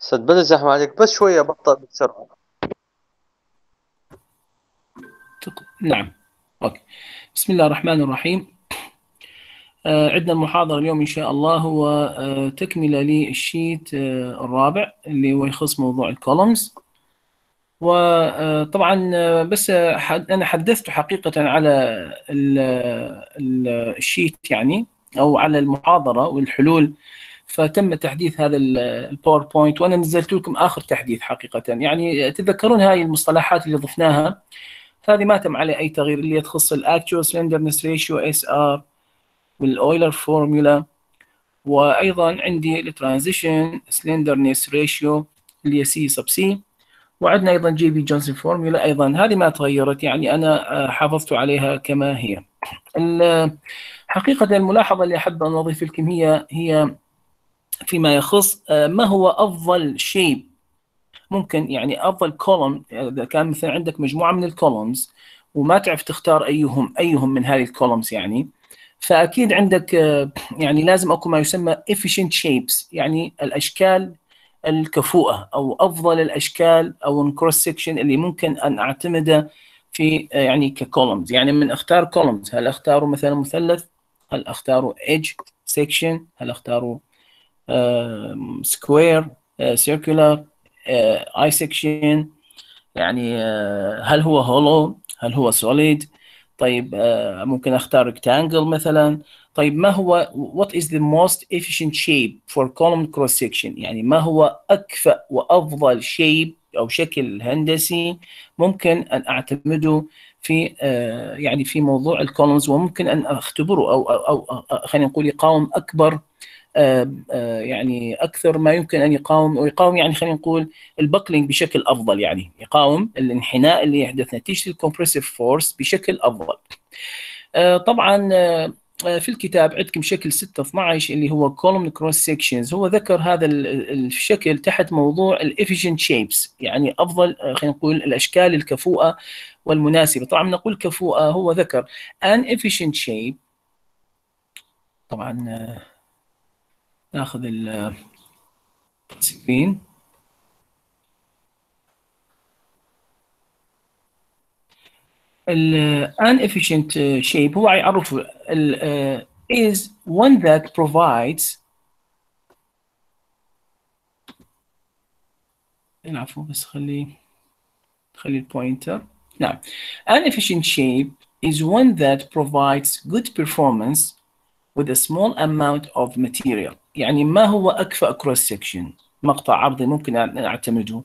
أستاذ بلا زحمة عليك بس شوية بطأ بسرعة نعم. okay. بسم الله الرحمن الرحيم. آه، عندنا المحاضرة اليوم إن شاء الله هو آه، تكملة لل sheet آه، الرابع اللي هو يخص موضوع ال columns. وطبعا بس حد أنا حدثت حقيقة على ال- ال- ال sheet يعني أو على المحاضرة والحلول فتم تحديث هذا ال- ال PowerPoint وأنا نزلت لكم آخر تحديث حقيقة. يعني تتذكرون هاي المصطلحات اللي ضفناها؟ هذه ما تم عليه أي تغيير اللي تخص ال actual slenderness ratio SR وال Euler formula وأيضا عندي ال transition slenderness ratio اللي هي C sub C وعندنا أيضا J.B. Johnson formula أيضا هذه ما تغيرت يعني أنا آه، حافظت عليها كما هي. حقيقة الملاحظة اللي أحب أن أضيف لكم هي هي فيما يخص آه، ما هو أفضل شيء؟ ممكن يعني أفضل column إذا كان مثلا عندك مجموعة من ال columns وما تعرف تختار أيهم أيهم من هذه ال columns يعني فأكيد عندك آه، يعني لازم أكو ما يسمى efficient shapes يعني الأشكال الكفؤة أو أفضل الأشكال أو ال cross section اللي ممكن أن أعتمده في آه، يعني ك columns يعني من أختار columns هل اختاره مثلا مثلث؟ هل اختاره H section هل اختاره square circular I section يعني آه، هل هو hollow هل هو solid طيب آه، ممكن أختار rectangle مثلا. طيب ما هو what is the most efficient shape for column cross section يعني ما هو أكفأ وأفضل shape أو شكل هندسي ممكن أن أعتمده في آه، يعني في موضوع ال columns وممكن أن أختبره أو أو, أو أو خلينا نقول يقاوم آه، يعني أكثر ما يمكن أن يقاوم ويقاوم يعني خلينا نقول ال buckling بشكل أفضل يعني يقاوم الانحناء اللي يحدث نتيجة ال compressive force بشكل أفضل. آه، طبعا آه، آه، في الكتاب عندكم شكل 6 12 اللي هو column cross sections هو ذكر هذا ال- ال- الشكل تحت موضوع ال efficient shapes يعني أفضل آه، خلينا نقول الأشكال الكفؤه والمناسبة. طبعا نقول كفؤه هو ذكر ان efficient shape. طبعا آه، ناخذ السكرين ال inefficient shape هو يعرف ال is one that provides العفو بس خلي خلي البوينتر نعم an efficient shape is one that provides good performance with a small amount of material. يعني ما هو أكفأ cross section مقطع عرضي ممكن أعتمده.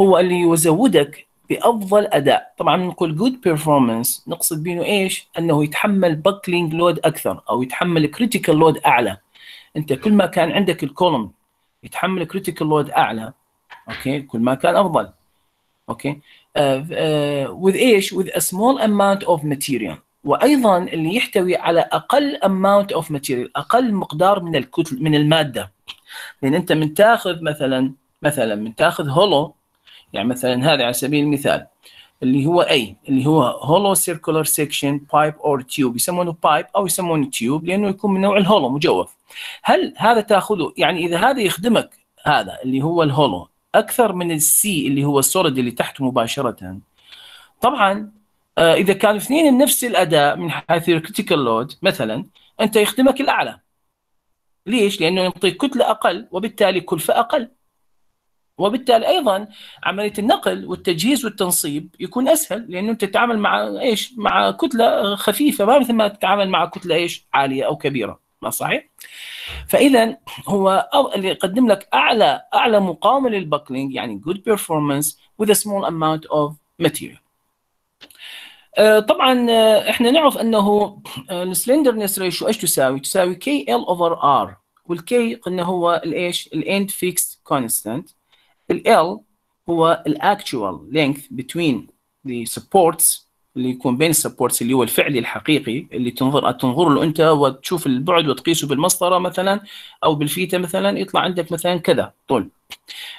هو اللي يزودك بأفضل أداء. طبعا نقول good performance نقصد بينه إيش؟ أنه يتحمل buckling load أكثر أو يتحمل critical load أعلى. أنت كل ما كان عندك ال column يتحمل critical load أعلى. okay؟ كل ما كان أفضل. okay؟ آه، آه، with إيش؟ with a small amount of material. وأيضا اللي يحتوي على أقل amount of material أقل مقدار من الكتل من المادة. لأن أنت من تاخذ مثلا مثلا من تاخذ hollow يعني مثلا هذا على سبيل المثال اللي هو A اللي هو hollow circular section pipe or tube يسمونه pipe أو يسمونه tube لأنه يكون من نوع ال hollow مجوف. هل هذا تاخذه؟ يعني إذا هذا يخدمك هذا اللي هو ال hollow أكثر من ال C اللي هو ال solid اللي تحته مباشرة. طبعا إذا كانوا اثنين نفس الأداء من حيث ال critical load مثلا أنت يخدمك الأعلى ليش؟ لأنه يعطيك كتلة أقل وبالتالي كلفة أقل وبالتالي أيضا عملية النقل والتجهيز والتنصيب يكون أسهل لأنه أنت تتعامل مع إيش؟ مع كتلة خفيفة ما مثل ما تتعامل مع كتلة إيش؟ عالية أو كبيرة ما صحيح؟ فاذا هو اللي يقدم لك أعلى أعلى مقاومة لل buckling يعني good performance with a small amount of material. آه، طبعا آه، إحنا نعرف أنه ال slenderness ratio إيش تساوي؟ تساوي KL over r وال K قلنا هو الايش؟ ال end fixity constant L هو ال actual length between the supports اللي يكون بين ال supports اللي هو الفعلي الحقيقي اللي تنظر تنظر له أنت وتشوف البعد وتقيسه بالمسطرة مثلا أو بالفيتة مثلا يطلع عندك مثلا كذا طول.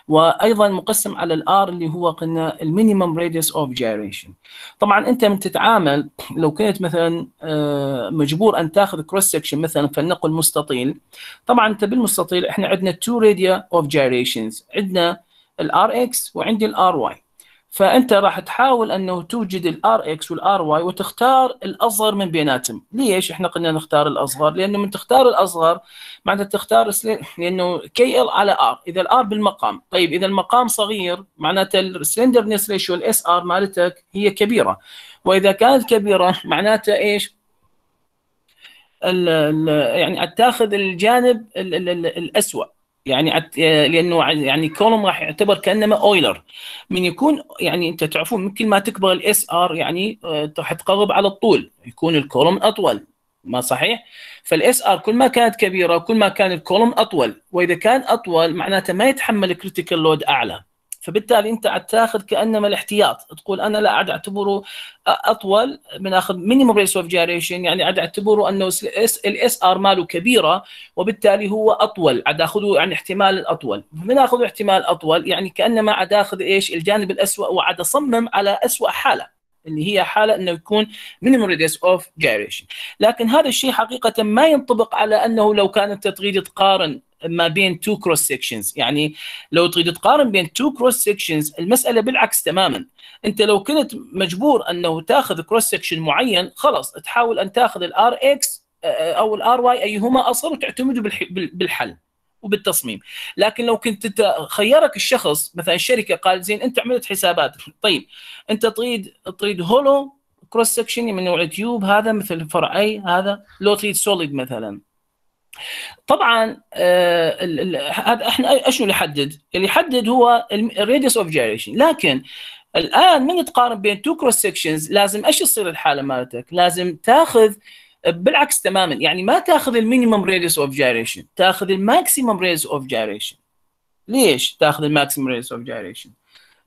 وأيضا مقسم على ال r اللي هو قلنا ال minimum radius of gyration طبعا أنت من تتعامل لو كنت مثلا آه، مجبور أن تاخذ cross section مثلا فلنقل مستطيل طبعا أنت بالمستطيل إحنا عندنا two radii of gyrations عندنا ال rx وعندي ال ry فأنت راح تحاول أنه توجد ال rx وال ry وتختار الأصغر من بيناتهم. ليش إحنا قلنا نختار الأصغر؟ لأنه من تختار الأصغر معناته تختار لأنه KL على r إذا ال r بالمقام. طيب إذا المقام صغير معناته ال slenderness ratio ال SR مالتك هي كبيرة. وإذا كانت كبيرة معناته إيش؟ ال ال يعني تاخذ الجانب الاسوء يعني لأنه يعني column راح يعتبر كأنما أويلر. من يكون يعني أنت تعرفون مثل ما تكبر ال SR يعني آه، راح تقرب على الطول. يكون ال column أطول. ما صحيح؟ فال SR كل ما كانت كبيرة كل ما كان ال column أطول. وإذا كان أطول معناته ما يتحمل critical load أعلى. فبالتالي أنت تاخذ كأنما الاحتياط. تقول أنا لا عاد أعتبره أطول بناخذ minimum radius of gyration يعني عاد أعتبره أنه ال SR ماله كبيرة وبالتالي هو أطول عاد آخذه يعني احتمال الاطول بناخذ احتمال أطول؟ يعني كأنما عاد آخذ إيش؟ الجانب الاسوء وعاد اصمم على اسوء حالة اللي هي حالة إنه يكون minimum radius of gyration لكن هذا الشيء حقيقة ما ينطبق على أنه لو كانت تريد تقارن ما بين two cross sections يعني لو تريد تقارن بين two cross sections المسألة بالعكس تماما. أنت لو كنت مجبور أنه تأخذ cross section معين خلاص تحاول أن تأخذ ال rx آه، أو ال ry أيهما أصغر وتعتمد بالحل وبالتصميم. لكن لو كنت خيرك الشخص مثلا الشركة قال زين أنت عملت حسابات. طيب أنت تريد تريد hollow cross section من نوع tube هذا مثل فرعي هذا. لو تريد solid مثلا. طبعا آه، هذا إحنا إيش اللي يحدد؟ اللي يحدد هو ال radius of gyration لكن الآن من تقارن بين two cross sections لازم إيش تصير الحالة مالتك؟ لازم تأخذ بالعكس تماما يعني ما تأخذ ال minimum radius of gyration تأخذ ال maximum radius of gyration ليش تأخذ ال maximum radius of gyration؟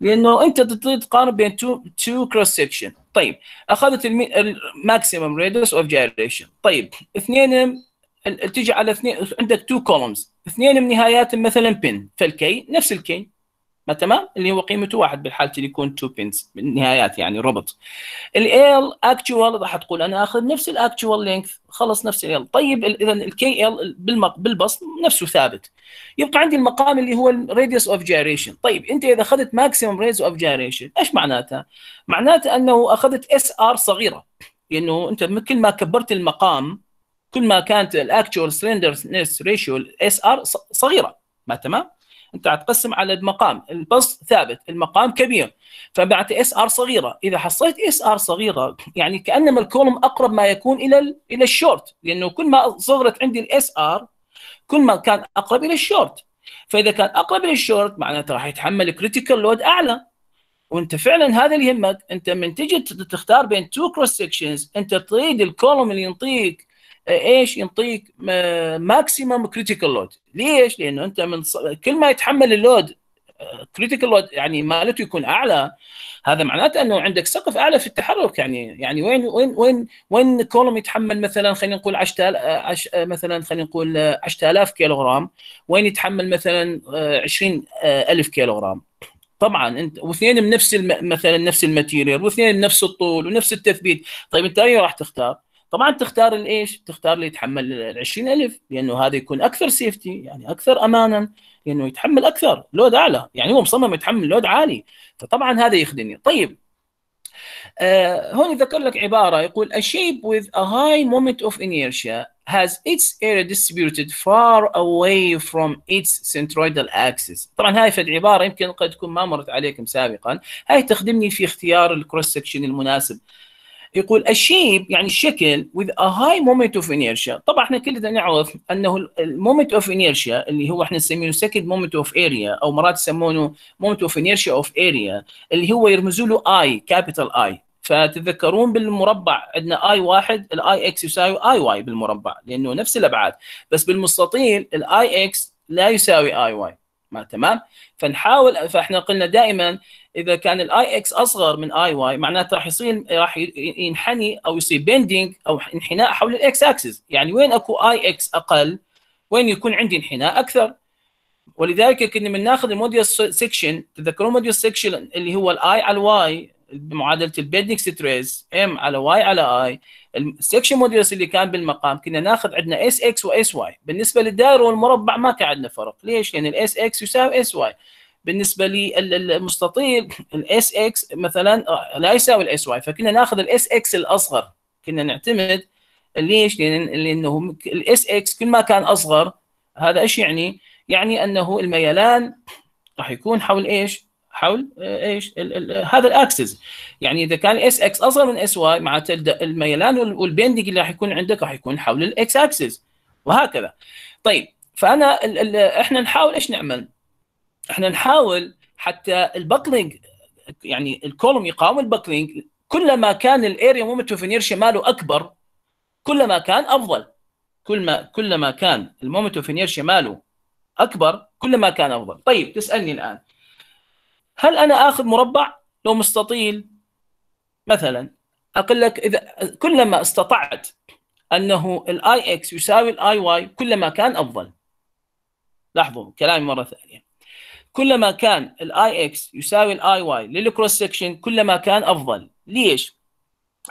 لأنه أنت تقارن بين two two cross section طيب أخذت ال maximum radius of gyration طيب اثنين تجي على اثنين عندك two columns اثنين من نهاياتهم مثلا pin فال K نفس ال K. ما تمام؟ اللي هو قيمته واحد. بالحاله اللي يكون two pins بالنهايات يعني ربط. ال actual راح تقول أنا آخذ نفس ال actual length خلص نفس ال طيب اذا ال KL بالبسط نفسه ثابت. يبقى عندي المقام اللي هو ال radius of gyration طيب أنت إذا أخذت maximum radius of gyration إيش معناتها؟ معناتها أنه أخذت SR صغيرة. لأنه أنت كل ما كبرت المقام كل ما كانت ال actual slenderness ratio ال SR صغيرة. ما تمام؟ أنت تقسم على المقام. البسط ثابت. المقام كبير. فبعت SR صغيرة. إذا حصلت SR صغيرة يعني كأنما ال column أقرب ما يكون إلى إلى الشورت. لأنه كل ما صغرت عندي ال SR كل ما كان أقرب إلى الشورت. فإذا كان أقرب إلى الشورت معناته راح يتحمل critical load أعلى. وأنت فعلا هذا اللي يهمك. أنت من تجي تختار بين two cross sections أنت تريد ال column اللي ينطيك إيش ينطيك maximum critical load ليش؟ لأنه أنت من ص... كل ما يتحمل ال load critical load يعني مالته يكون أعلى. هذا معناته أنه عندك سقف أعلى في التحرك. يعني يعني وين وين وين وين column يتحمل مثلا خلينا نقول 10000 عش... مثلا خلينا نقول 10000 كيلوغرام وين يتحمل مثلا 20000 كيلوغرام طبعا أنت واثنين من نفس. مثلا نفس ال material واثنين من نفس الطول ونفس التثبيت. طيب أنت اي راح تختار؟ طبعا تختار الايش؟ تختار اللي يتحمل ال 20000 لأنه هذا يكون أكثر safety يعني أكثر امانا لأنه يتحمل أكثر load أعلى يعني هو مصمم يتحمل load عالي فطبعا هذا يخدمني. طيب آه هون ذكر لك عبارة يقول a shape with a high moment of inertia has its area distributed far away from its centroidal axis. طبعا هاي فد عباره يمكن قد تكون ما مرت عليكم سابقا هاي تخدمني في اختيار ال cross section المناسب. يقول ال shape يعني الشكل with a high moment of inertia. طبعا إحنا كلنا نعرف أنه ال moment of inertia اللي هو إحنا نسميه second moment of area أو مرات يسمونه moment of inertia of area اللي هو يرمزوا له I capital I. فتتذكرون بالمربع عندنا I واحد ال Ix يساوي Iy بالمربع لأنه نفس الأبعاد. بس بالمستطيل ال Ix لا يساوي Iy ما تمام؟ فنحاول فإحنا قلنا دائما إذا كان ال Ix أصغر من Iy معناته راح يصير راح ينحني أو يصير bending أو انحناء حول الاكس اكسس يعني وين أكو Ix أقل؟ وين يكون عندي انحناء أكثر؟ ولذلك كنا من ناخذ ال modulus section تذكرون ال modulus section اللي هو ال I على ال y بمعادله ال bending stress M على y على I ال section modulus اللي كان بالمقام كنا ناخذ عندنا اس إكس واس واي بالنسبة للدائرة والمربع ما كان عندنا فرق ليش؟ لأن الاس إكس يساوي اس واي بالنسبة للمستطيل الاس إكس مثلا لا يساوي ال Sy فكنا ناخذ الاس إكس الأصغر كنا نعتمد ليش؟ لأن لأنه الاس إكس كل ما كان أصغر هذا إيش يعني؟ يعني أنه الميلان راح يكون حول إيش؟ حول إيش؟ ال ال هذا ال axis يعني إذا كان إس إكس اصغر من Sy معناته الميلان وال bending اللي راح يكون عندك راح يكون حول الاكس أكسس وهكذا. طيب فأنا ال ال إحنا نحاول إيش نعمل؟ إحنا نحاول حتى ال buckling يعني ال column يقاوم ال buckling كلما كان ال area moment of inertia ماله أكبر كلما كان أفضل كل ما كلما كان ال moment of inertia ماله أكبر كلما كان أفضل طيب تسألني الآن هل أنا آخذ مربع؟ لو مستطيل. مثلا أقول لك إذا كلما استطعت أنه ال Ix يساوي ال Iy كلما كان أفضل. لاحظوا كلامي مرة ثانية. كلما كان ال Ix يساوي ال Iy لل cross section كلما كان أفضل. ليش؟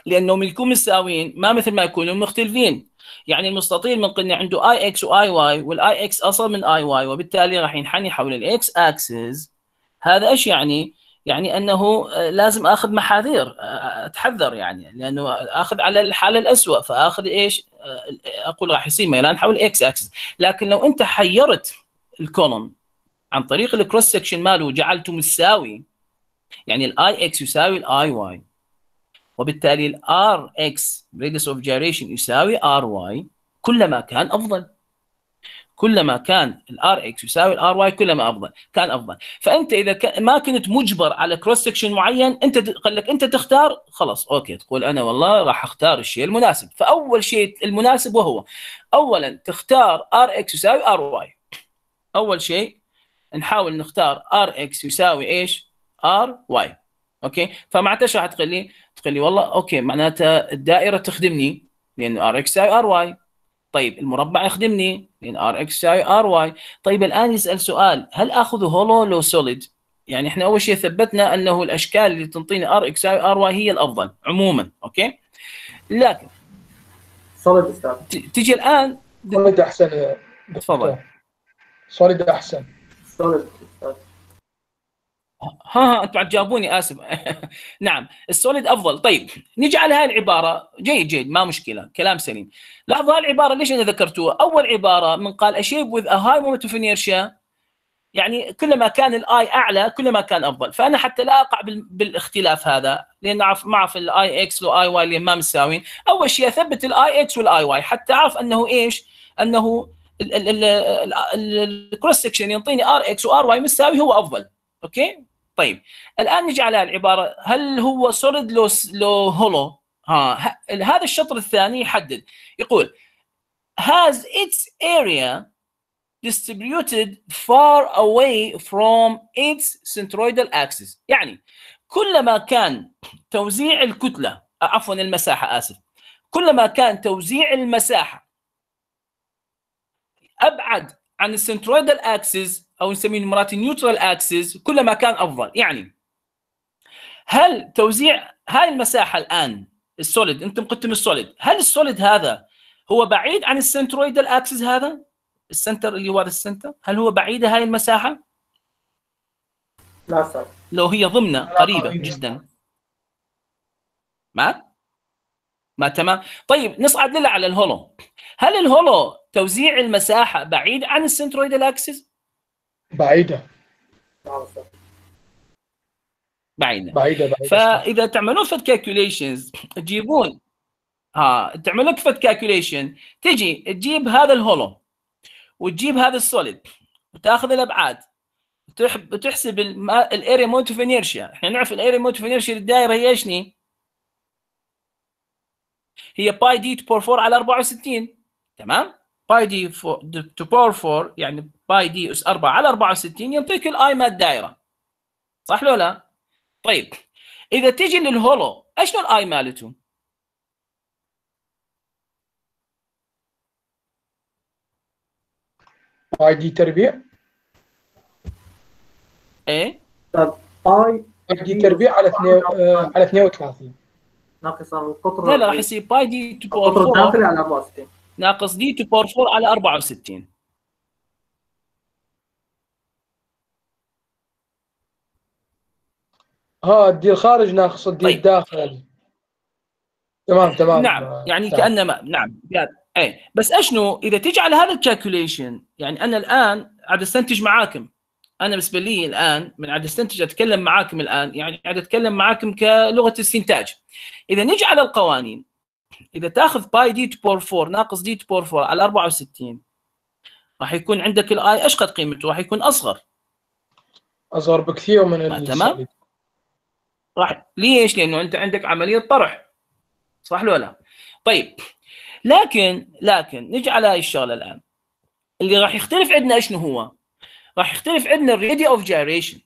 لأنهم يكونوا مساويين ما مثل ما يكونوا مختلفين. يعني المستطيل من قلنا عنده اي إكس واي واي والاي إكس اصغر من اي واي وبالتالي راح ينحني حول الاكس اكسس هذا إيش يعني؟ يعني أنه لازم آخذ محاذير أتحذر يعني لأنه آخذ على الحاله الاسوء فآخذ إيش؟ أقول راح يصير ميلان حول إكس اكسس لكن لو أنت حيرت ال column عن طريق ال cross section ماله وجعلته مساوي يعني ال Ix يساوي ال Iy وبالتالي ال rx radius of gyration يساوي ry كلما كان أفضل كلما كان ال rx يساوي ال ry كلما أفضل كان أفضل. فأنت إذا ما كنت مجبر على cross section معين أنت قال لك أنت تختار خلاص okay تقول أنا والله راح أختار الشيء المناسب. فأول شيء المناسب وهو اولا تختار rx يساوي ry أول شيء نحاول نختار rx يساوي إيش؟ ry okay فمعناته إيش راح تقول لي؟ تقول لي والله okay معناته الدائرة تخدمني لأنه rx يساوي ry طيب المربع يخدمني. لأن rx يساوي ry طيب الآن يسأل سؤال هل آخذ hollow لو solid؟ يعني إحنا أول شيء ثبتنا أنه الأشكال اللي تنطيني rx يساوي ry هي الأفضل عموما okay؟ لكن solid أستاذ. تجي الآن solid أحسن. تفضل. solid أحسن. solid. ها ها أنتم جابوني آسف. نعم ال solid أفضل. طيب نجي على هاي العبارة. جيد جيد ما مشكلة كلام سليم. لاحظوا هاي العبارة ليش أنا ذكرتوها؟ أول عبارة من قال a shape a high moment of inertia يعني كلما كان ال I أعلى كلما كان أفضل. فأنا حتى لا أقع بالاختلاف هذا لأن اعرف ما أعرف ال Ix وال Iy اللي ما مساويين. أول شيء أثبت ال Ix وال Iy حتى أعرف أنه إيش؟ أنه ال cross section يعطيني rx و ry مساوي هو أفضل. okay؟ طيب الآن نجي على العبارة هل هو solid لو لو hollow؟ ها هذا الشطر الثاني يحدد. يقول has its area distributed far away from its centroidal axis? يعني كلما كان توزيع الكتلة عفوا المساحة آسف. كلما كان توزيع المساحة أبعد عن ال centroidal axis أو نسميه مرات ال neutral axis كلما كان أفضل. يعني هل توزيع هاي المساحة الآن ال solid انت مقدم ال solid هل ال solid هذا هو بعيد عن ال centroidal axis هذا؟ ال center اللي هو هذا ال center هل هو بعيده هاي المساحة؟ لا أستاذ لو هي ضمنة قريبة جدا. ما؟ ما تمام. طيب نصعد لله على ال hollow. هل ال hollow توزيع المساحة بعيد عن ال centroidal axis بعيدة. أستاذ بعيدة. بعيدة بعيدة. فإذا تعملون فد calculations تجيبون ها تعملون فد calculation تجي تجيب هذا ال hollow وتجيب هذا ال solid وتأخذ الأبعاد. وتحسب ال area moment of inertia إحنا نعرف ال area moment of inertia للدائره هي ايشني؟ هي pi d power 4 على 64 تمام؟ pi d to power 4 يعني pi d اس 4 على 64 يعطيك ال I مال الدائره صح ولا لا؟ طيب إذا تجي لل hollow إيش نوع ال I مالته؟ pi d تربيع؟ إيه؟ طيب pi d تربيع على اثنين آه، على 32 ناقص القطر لا لا راح يصير pi d to power القطر 4 الداخلي على 64 ناقص d to power 4 على 64 ها ال d الخارج ناقص ال d طيب. الداخل. تمام تمام. نعم يعني تمام. كأنما نعم اي بس أشنو؟ إذا تيجي على هذا ال calculation يعني أنا الآن عاد أستنتج معاكم. أنا بالنسبة لي الآن من عاد أستنتج أتكلم معاكم الآن يعني عاد أتكلم معاكم كلغة استنتاج إذا نجي على القوانين إذا تأخذ pi d to power 4 ناقص d to power 4 على 64 راح يكون عندك ال I إيش قد قيمته؟ راح يكون أصغر أصغر بكثير من ال- تمام. راح ليش؟ لأنه أنت عندك عملية طرح صح ولا لا؟ طيب لكن لكن نجي على هاي الشغلة الآن اللي راح يختلف عندنا شنو هو؟ راح يختلف عندنا ال radius of gyration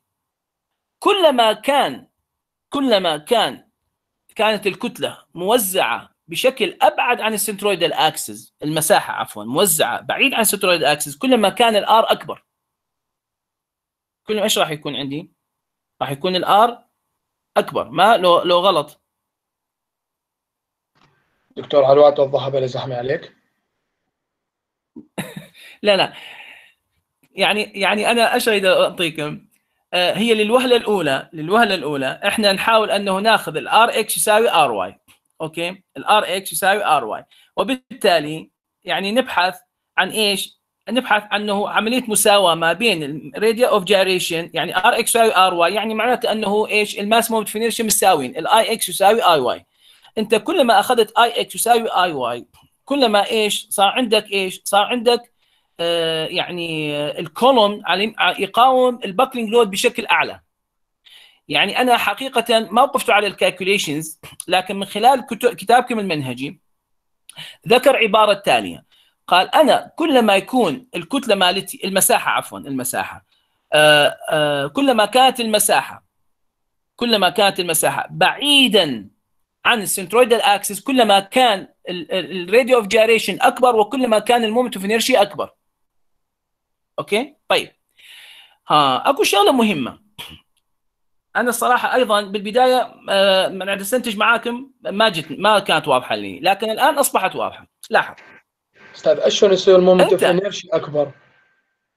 كلما كان كلما كان كانت الكتلة موزعة بشكل أبعد عن ال centroidal axis المساحة عفوا موزعة بعيد عن ال centroidal axis كلما كان ال r أكبر. كلما إيش راح يكون عندي؟ راح يكون ال r أكبر. ما لو لو غلط. دكتور علوات توضحها بلا زحمة عليك. لا لا. يعني يعني أنا إيش اريد أعطيكم آه، هي للوهلة الأولى للوهلة الأولى إحنا نحاول انه ناخذ ال rx يساوي ry. okay؟ ال rx يساوي ry وبالتالي يعني نبحث عن إيش؟ نبحث عنه عملية مساواه ما بين ال radii of gyration يعني rx يساوي ry يعني معناته أنه إيش؟ ال mass moment of inertia مساويين. ال Ix يساوي Iy أنت كلما أخذت I x يساوي I y كلما إيش؟ صار عندك إيش؟ صار عندك آه، يعني آه، ال column يقاوم ال buckling load بشكل أعلى. يعني أنا حقيقة ما وقفت على ال calculations لكن من خلال كتابكم المنهجي ذكر عبارة تاليه قال أنا كلما يكون الكتلة مالتي المساحة عفوا المساحة آه، آه، كلما كانت المساحة كلما كانت المساحة بعيدا عن ال centroidal axis كلما كان ال radius of gyration أكبر وكلما كان ال moment of inertia أكبر. okay؟ طيب. ها أكو شغلة مهمة. أنا الصراحة أيضا بالبداية آه، من عند استنتج معاكم ما جت ما كانت واضحة لي لكن الآن أصبحت واضحة. لاحظ أستاذ إيش يصير ال moment of. inertia أكبر؟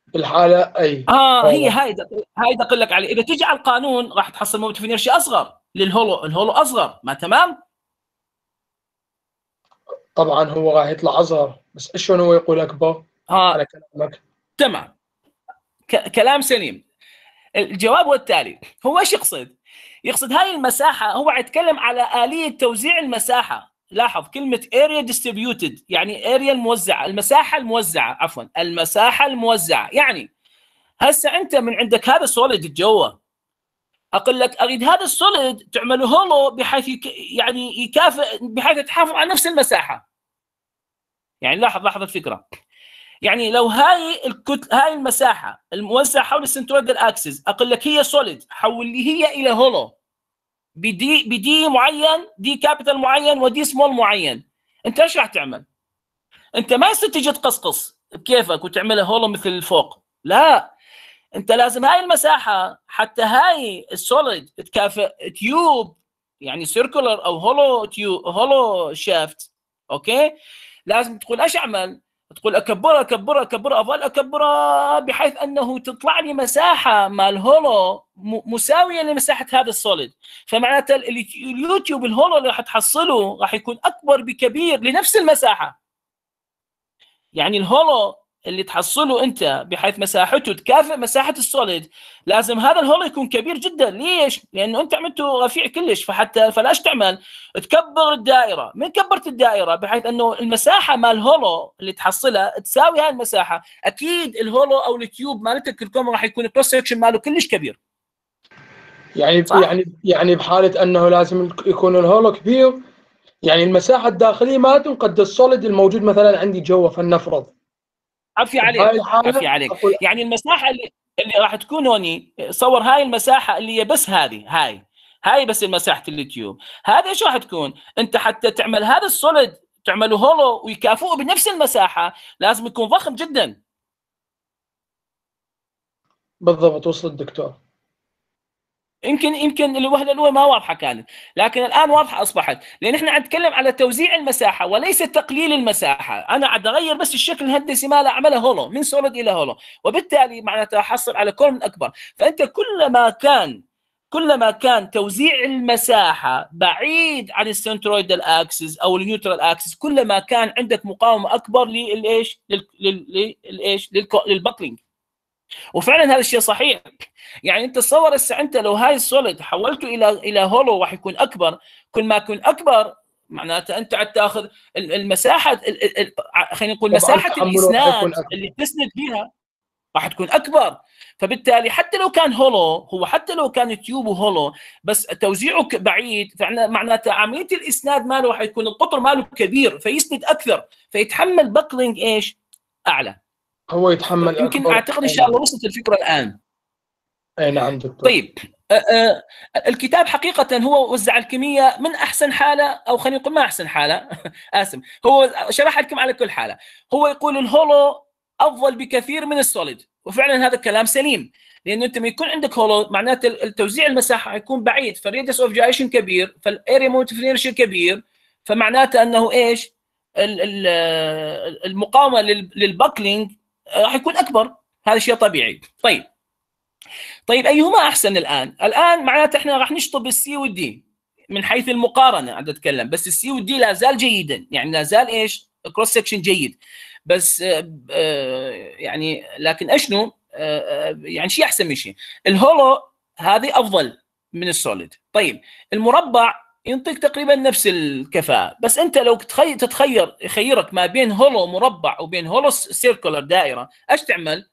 بالحالة أي. آه هي واضح. هاي دق- هاي أقول لك عليه إذا تجي على القانون راح تحصل moment of inertia أصغر لل hollow ال hollow أصغر ما تمام؟ طبعا هو راح يطلع أصغر بس إيش هو يقول أكبر؟ ها. على كلامك. تمام. ك- كلام سليم. الجواب هو التالي. هو إيش يقصد؟ يقصد هاي المساحة هو يتكلم على آلية توزيع المساحة. لاحظ كلمة area distributed يعني area الموزعة المساحة الموزعة عفوا المساحة الموزعة. يعني هسه أنت من عندك هذا solid جوا. أقول لك أريد هذا ال solid تعمله hollow بحيث يك يعني يكافئ بحيث تحافظ على نفس المساحة. يعني لاحظ لاحظ الفكرة. يعني لو هاي الكتل هاي المساحة الموزعه حول ال centroidal axis أقول لك هي solid حول لي هي إلى hollow. بدي بدي معين D capital معين و D small معين. أنت إيش راح تعمل؟ أنت ما يصير تجي تقصقص بكيفك وتعملها hollow مثل فوق لا. أنت لازم هاي المساحة حتى هاي ال solid تكافئ tube يعني circular أو hollow tube hollow shaft okay؟ لازم تقول إيش أعمل؟ تقول اكبرها اكبرها اكبرها أظل اكبرها بحيث أنه تطلع لي مساحة مال hollow مساويه لمساحة هذا ال solid. فمعناته ال- ال- ال tube ال hollow اللي راح تحصله راح يكون أكبر بكبير لنفس المساحة. يعني ال hollow اللي تحصله أنت بحيث مساحته تكافئ مساحة ال solid لازم هذا ال hollow يكون كبير جدا. ليش؟ لأنه أنت عملته رفيع كلش فحتى فإيش تعمل. تكبر الدائرة. من كبرت الدائرة؟ بحيث أنه المساحة مال hollow اللي تحصلها تساوي هاي المساحة. أكيد ال hollow أو ال tube مالتك الكم راح يكون ال cross section ماله كلش كبير. يعني صح. يعني يعني بحالة أنه لازم يكون ال hollow كبير يعني المساحة الداخلية ما تنقد ال solid الموجود مثلا عندي جوا فلنفرض. هاي عليك. عافيه عليك يعني المساحة اللي اللي راح تكون هوني صور هاي المساحة اللي هي بس هذه هاي. هاي بس مساحه ال tube. هذا إيش راح تكون؟ أنت حتى تعمل هذا ال solid تعمله hollow ويكافئه بنفس المساحة لازم يكون ضخم جدا. بالضبط وصل الدكتور. يمكن يمكن الوهله الاولى ما واضحة كانت. لكن الآن واضحة أصبحت. لأن إحنا عم نتكلم على توزيع المساحة وليس تقليل المساحة. أنا عم أغير بس الشكل الهندسي ماله أعمله hollow من solid إلى hollow. وبالتالي معناتها أحصل على column أكبر. فأنت كلما كان كلما كان توزيع المساحة بعيد عن ال centroidal axis أو ال neutral axis كلما كان عندك مقاومة أكبر للإيش؟ للإيش؟ لل buckling. وفعلا هذا الشيء صحيح. يعني أنت تصور هسه أنت لو هاي ال solid حولته إلى إلى hollow راح يكون أكبر. كل ما يكون أكبر معناته أنت عم تأخذ المساحة خلينا نقول مساحة الاسناد اللي تسند فيها راح تكون أكبر. فبالتالي حتى لو كان hollow هو حتى لو كان tube ه hollow بس توزيعه بعيد معناته عملية الإسناد ماله راح يكون القطر ماله كبير فيسند أكثر فيتحمل buckling إيش؟ أعلى. هو يتحمل يمكن أعتقد إن شاء الله وصلت الفكرة الآن. اي نعم دكتور. طيب الكتاب حقيقة هو وزع الكمية من أحسن حالة أو خلينا نقول ما أحسن حالة. آسف. هو شرح لكم على كل حالة. هو يقول ال hollow أفضل بكثير من ال solid. وفعلا هذا الكلام سليم. لأنه أنت ما يكون عندك hollow معناته التوزيع المساحة يكون بعيد. فال radius of gyration كبير فال area moment of inertia كبير. فمعناته أنه إيش؟ المقاومة لل buckling راح يكون أكبر. هذا شيء طبيعي. طيب. طيب أيهما أحسن الآن؟ الآن معناته إحنا راح نشطب ال C وال D من حيث المقارنة عم أتكلم. بس ال C وال D لا زال جيدا. يعني لا زال إيش؟ cross section جيد. بس آه يعني لكن أشنو؟ آه يعني شيء أحسن من شيء. ال hollow هذه أفضل من ال solid. طيب. المربع ينطيك تقريبا نفس الكفاءة. بس أنت لو تخير تتخير يخيرك ما بين hollow مربع وبين hollow circular دائرة إيش تعمل؟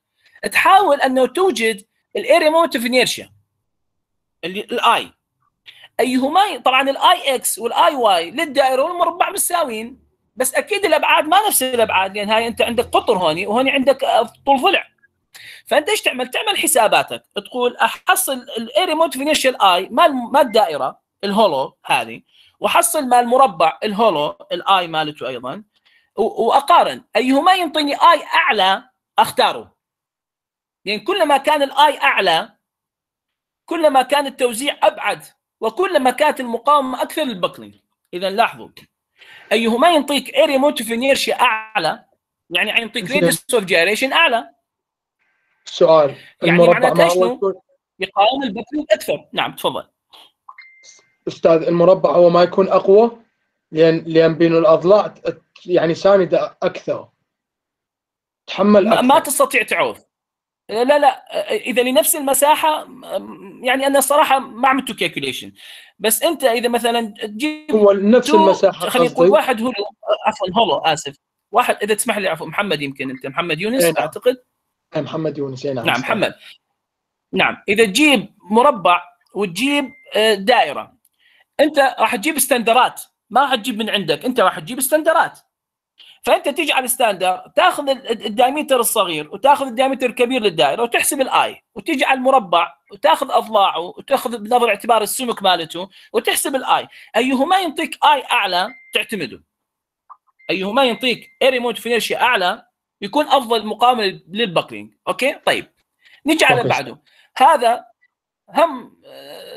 تحاول أنه توجد ال area moment of inertia ال I أيهما طبعا ال I x وال I y للدائرة والمربع متساويين بس أكيد الأبعاد ما نفس الأبعاد لأن هاي أنت عندك قطر هوني وهوني عندك طول ضلع. فأنت إيش تعمل؟ تعمل حساباتك. تقول أحصل ال area moment of inertia ال I مال مال الدائرة. ال hollow هذه وحصل مال مربع ال hollow ال I مالته أيضا وأقارن أيهما ينطيني I أعلى أختاره. لأن يعني كلما كان ال I أعلى كلما كان التوزيع أبعد وكلما كانت المقاومة أكثر لل buckling اذا لاحظوا. أيهما ينطيك area moment of inertia أعلى؟ يعني ينطيك radius of gyration أعلى. سؤال. يعني معناته شنو؟ يقاوم البكلينج أكثر. نعم تفضل. أستاذ المربع هو ما يكون أقوى لأن لأن بين الأضلاع يعني ساندة أكثر. تحمل أكثر. ما تستطيع تعوف لا لا إذا لنفس المساحة يعني أنا الصراحه ما عملت calculation بس أنت إذا مثلا تجيب هو نفس المساحة خلينا نقول واحد hollow عفوا hollow آسف. واحد إذا تسمح لي عفوا محمد يمكن أنت محمد يونس نعم. أعتقد. محمد يونس نعم. نعم محمد. نعم إذا تجيب مربع وتجيب دائرة انت راح تجيب standard ات ما راح تجيب من عندك. انت راح تجيب standard ات فانت تيجي على ال standard تاخذ ال diameter الصغير وتاخذ ال diameter الكبير للدائرة وتحسب ال I وتيجي على المربع وتاخذ أضلاعه وتاخذ بنظر اعتبار السمك مالته وتحسب ال I أيهما ينطيك I أعلى؟ تعتمده. أيهما ينطيك area moment of inertia أعلى؟ يكون أفضل مقاومة لل buckling okay؟ طيب. نيجي على بعده. هذا هم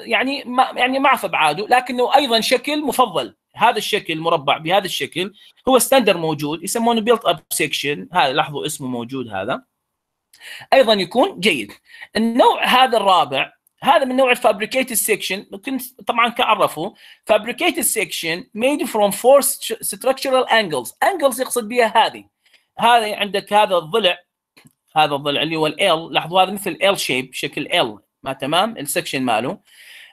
يعني ما يعني أعرف أبعاده لكنه أيضا شكل مفضل. هذا الشكل مربع بهذا الشكل. هو standard موجود يسمونه built up section هذا لاحظوا اسمه موجود هذا. أيضا يكون جيد. النوع هذا الرابع هذا من نوع ال fabricated section كنت طبعا تعرفوا fabricated section made from four structural angles. Angles يقصد بها هذه. هذا عندك هذا الضلع. هذا الضلع اللي هو ال لاحظوا هذا مثل L shape شكل L ما تمام ال section ماله.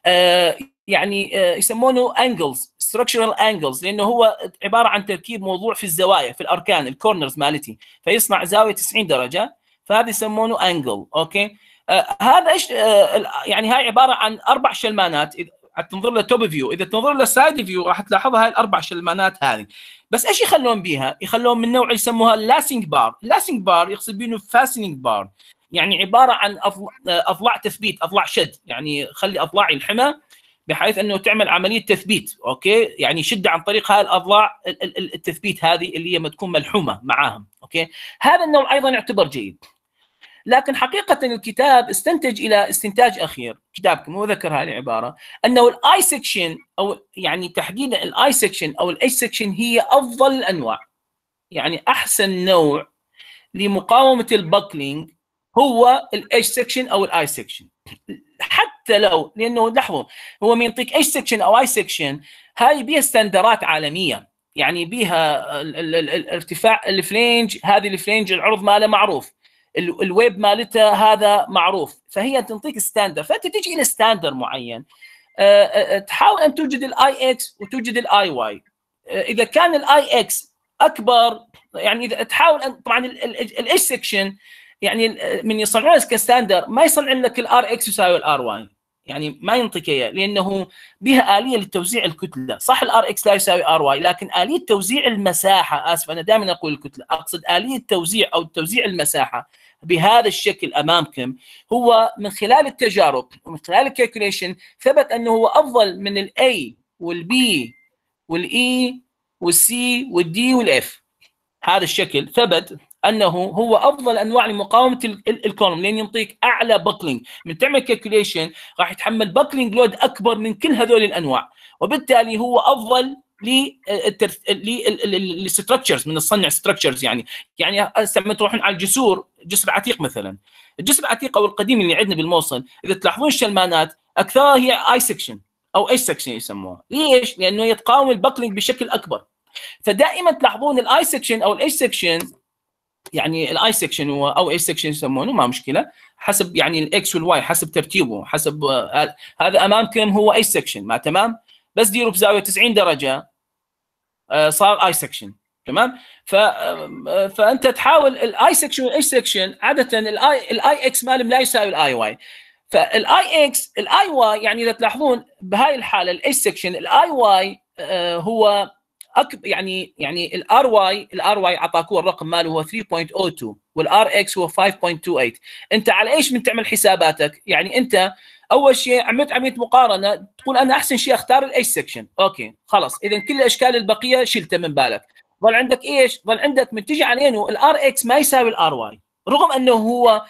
آه يعني آه يسمونه angles structural angles لأنه هو عبارة عن تركيب موضوع في الزوايا في الأركان ال corners مالتي. فيصنع زاوية 90 درجة فهذا يسمونه angle okay؟ آه هذا إيش؟ آه يعني هاي عبارة عن أربع شلمانات تنظر له top view إذا تنظر له side view راح تلاحظها هاي الأربع شلمانات هذه. بس إيش يخلون بيها؟ يخلون من نوع يسموها lacing bar، lacing bar يقصد بينه lacing bar يعني عبارة عن أضلاع تثبيت أضلاع شد. يعني خلي أضلاع يلحمها بحيث أنه تعمل عملية تثبيت okay؟ يعني شد عن طريق هاي الأضلاع ال- ال- ال- التثبيت هذه اللي هي ما تكون ملحومة معاهم okay؟ هذا النوع أيضا يعتبر جيد. لكن حقيقة الكتاب استنتج إلى استنتاج أخير. كتابكم وذكر هذه العبارة. أنه ال I section أو يعني تحديدا ال I section أو ال I section هي أفضل الأنواع. يعني أحسن نوع لمقاومة ال buckling هو ال H section أو ال I section حتى لو لأنه لاحظوا هو من يعطيك H section أو I section هاي بيها standard ات عالمية. يعني بيها ال- ال- ال- الارتفاع ال flange هذه ال flange العرض ماله معروف. ال- الويب مالتها هذا معروف. فهي تنطيك standard فأنت تجي إلى standard معين. آه، آه، تحاول أن توجد الاي إكس وتوجد الاي واي إذا كان الاي إكس أكبر يعني إذا تحاول أن طبعا ال H section يعني ال- من يصنعون ك standard ما يصنعون لك ال r x يساوي ال r y يعني ما ينطيك إياه لأنه بها آلية لتوزيع الكتلة. صح ال r x لا يساوي r y لكن آلية توزيع المساحة آسف أنا دائما أقول الكتلة. أقصد آلية توزيع أو توزيع المساحة بهذا الشكل أمامكم هو من خلال التجارب ومن خلال ال calculation ثبت أنه هو أفضل من الاي والبي والاي والسي والدي والاف هذا الشكل ثبت أنه هو أفضل أنواع لمقاومة ال- ال- column لأن يعطيك أعلى buckling من تعمل calculation راح يتحمل buckling load أكبر من كل هذول الأنواع. وبالتالي هو أفضل لل structures من الصنع structures يعني. يعني هسه لما تروحون على الجسور جسر عتيق مثلا. الجسر العتيق أو القديم اللي عندنا بالموصل إذا تلاحظون الشلمانات أكثرها هي I section أو H section يسموها. ليش؟ لأنه يتقاوم ال buckling بشكل أكبر. فدائما تلاحظون ال I section أو ال H section يعني ال I section أو H section يسمونه ما مشكلة. حسب يعني ال x وال y حسب ترتيبه. حسب آه، هذا امامكم هو H section ما تمام؟ بس ديروا بزاويه 90 درجة آه، صار I section تمام؟ ف آه، فأنت تحاول الاي سكشن والايش سكشن عادة الاي الاي إكس مالهم لا يساوي الاي واي فالاي إكس الاي واي يعني إذا تلاحظون بهاي الحالة ال H section ال I y هو أكبر يعني يعني ال r y ال r y أعطاكوه الرقم ماله هو 3.02 وال r x هو 5.28 أنت على إيش من تعمل حساباتك؟ يعني أنت أول شيء عملت عملية مقارنة تقول أنا أحسن شيء أختار ال H section okay خلاص إذا كل الأشكال البقية شلتها من بالك ظل عندك إيش؟ ظل عندك من تجي على إنه ال r x ما يساوي ال r y رغم أنه هو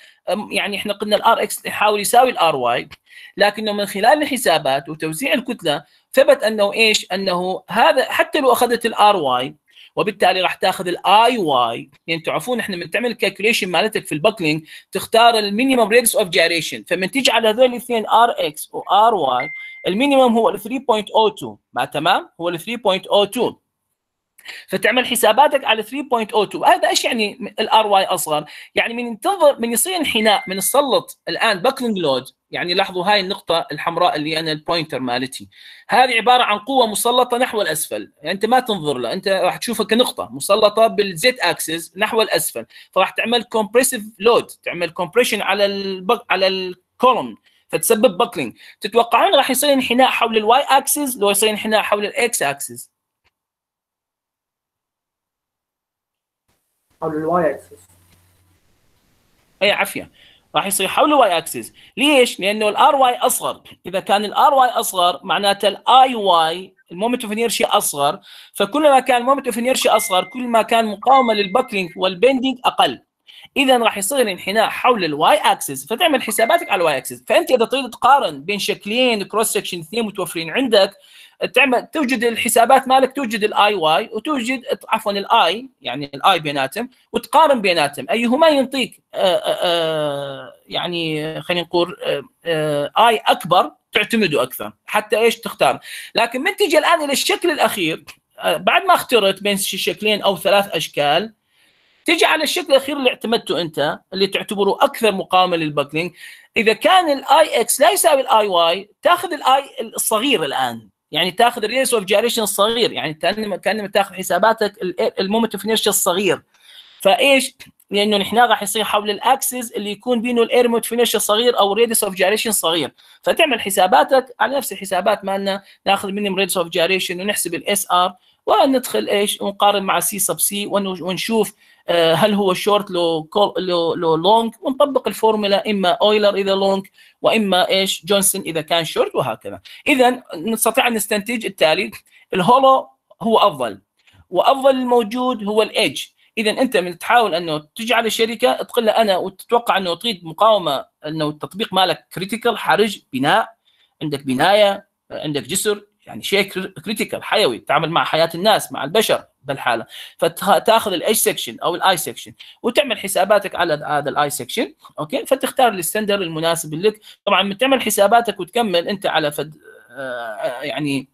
يعني إحنا قلنا ال r x يحاول يساوي ال r y لكنه من خلال الحسابات وتوزيع الكتلة ثبت أنه إيش؟ أنه هذا حتى لو أخذت ال r y وبالتالي راح تأخذ ال I y يعني تعرفون إحنا من تعمل ال calculation مالتك في ال buckling تختار ال minimum radius of gyration فمن تيجي على هذول الاثنين r x و r y ال minimum هو ال 3.02 ما تمام؟ هو ال 3.02 فتعمل حساباتك على 3.02 هذا إيش يعني ال r y أصغر؟ يعني من تنظر من يصير انحناء من أسلط الآن buckling load يعني لاحظوا هاي النقطة الحمراء اللي أنا ال pointer مالتي. هذه عبارة عن قوة مسلطة نحو الأسفل. يعني أنت ما تنظر له أنت راح تشوفها كنقطة مسلطة بالزيت أكسس نحو الأسفل. فراح تعمل compressive load تعمل compression على البق... على ال column فتسبب buckling تتوقعون راح يصير انحناء حول ال y axis لو يصير انحناء حول الاكس اكسس حول ال y axis. أي عافيه راح يصير حول ال y axis. ليش؟ لأنه ال r y أصغر. إذا كان ال r y أصغر معناته ال I y ال moment of inertia أصغر. فكل ما كان ال moment of inertia أصغر كل ما كان مقاومة لل buckling وال bending أقل. إذا راح يصير انحناء حول ال y axis. فتعمل حساباتك على ال y axis. فأنت إذا تريد تقارن بين شكلين cross section اثنين متوفرين عندك تعمل توجد الحسابات مالك توجد ال I y وتوجد عفوا ال I يعني ال I بيناتهم وتقارن بيناتهم أيهما ينطيك آآ آآ يعني خلينا نقول I أكبر تعتمده أكثر. حتى إيش تختار. لكن من تجي الآن إلى الشكل الأخير بعد ما اخترت بين شكلين أو ثلاث أشكال تجي على الشكل الأخير اللي اعتمدته أنت اللي تعتبره أكثر مقاومة لل buckling. إذا كان ال I x لا يساوي ال I y تأخذ ال I الصغير الآن. يعني تاخذ ال radius of gyration الصغير يعني كانما تاخذ حساباتك ال moment of inertia الصغير. فإيش؟ لأنه نحن راح يصير حول ال axis اللي يكون بينه الايرموت فينيش صغير أو radius of gyration صغير فتعمل حساباتك على نفس الحسابات مالنا ناخذ منهم radius of gyration ونحسب ال SR وندخل إيش؟ ونقارن مع C sub c ونشوف هل هو شورت لو لو لو long ونطبق الفورمولا إما اويلر إذا long وإما إيش؟ جونسون إذا كان شورت وهكذا. اذا نستطيع أن نستنتج التالي. ال hollow هو أفضل وأفضل الموجود هو ال H اذا أنت من تحاول أنه تجي على شركة تقول أنا وتتوقع أنه تريد مقاومة أنه التطبيق مالك critical حرج بناء عندك بناية عندك جسر. يعني شيء critical حيوي تعمل مع حياة الناس مع البشر بالحالة. فتأخذ ال I section أو ال I section وتعمل حساباتك على هذا ال I section okay؟ فتختار ال standard المناسب لك. طبعا من تعمل حساباتك وتكمل أنت على فد آه، يعني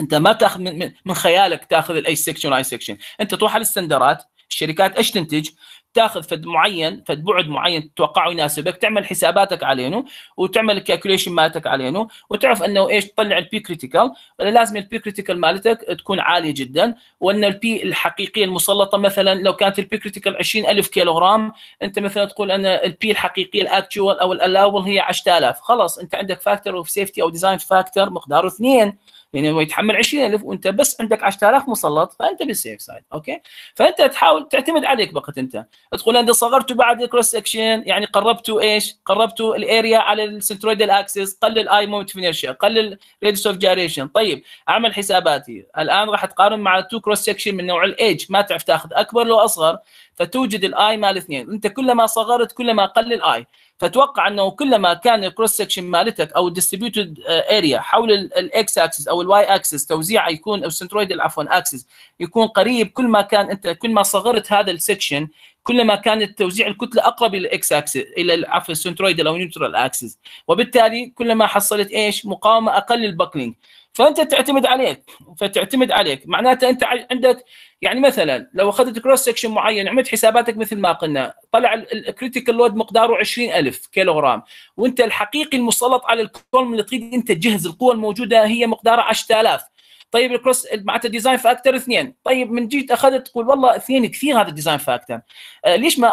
أنت ما تاخذ من, من خيالك تأخذ ال I section وال I section أنت تروح على ال standardات الشركات إيش تنتج؟ تاخذ فد معين فد بعد معين تتوقعه يناسبك تعمل حساباتك علينه وتعمل ال calculation مالتك علينه وتعرف انه إيش تطلع ال P critical لازم ال P critical مالتك تكون عالية جدا وأن ال P الحقيقية المسلطة مثلا لو كانت ال P critical 20000 كيلو جرام أنت مثلا تقول أن ال P الحقيقية ال actual أو ال allow هي 10000 خلاص أنت عندك factor of safety أو design factor مقداره 2 يعني هو يتحمل 20000 وأنت بس عندك 10000 مسلط فأنت بال safe side okay؟ فأنت تحاول تعتمد عليك بقى أنت. تقول أنت صغرته بعد ال cross section يعني قربته إيش؟ قربته ال area على ال centroidal axis قلل I moment of inertia قلل radius of gyration طيب أعمل حساباتي. الآن راح تقارن مع two cross section من نوع ال H ما تعرف تأخذ أكبر لو أصغر فتوجد ال I مال اثنين. أنت كلما صغرت كلما قل ال I فتوقع أنه كلما كان ال cross section مالتك أو ال distributed area حول الاكس اكسس أو ال y axis توزيعه يكون أو ال centroid عفوا axis يكون قريب كل ما كان أنت كل ما صغرت هذا ال section كلما كانت توزيع الكتلة أقرب إلى الاكس اكسس إلى عفوا ال centroid أو neutral axis وبالتالي كلما حصلت إيش؟ مقاومة أقل لل buckling فأنت تعتمد عليك فتعتمد عليك. معناته أنت عندك يعني مثلا لو أخذت cross section معين عملت حساباتك مثل ما قلنا طلع ال critical load مقداره 20000 كيلو جرام وأنت الحقيقي المسلط على ال column اللي تريد أنت تجهز القوة الموجودة هي مقدارها 10000 طيب ال cross معناته design factor اثنين. طيب من جيت أخذت تقول والله اثنين كثير هذا ال design factor آه ليش ما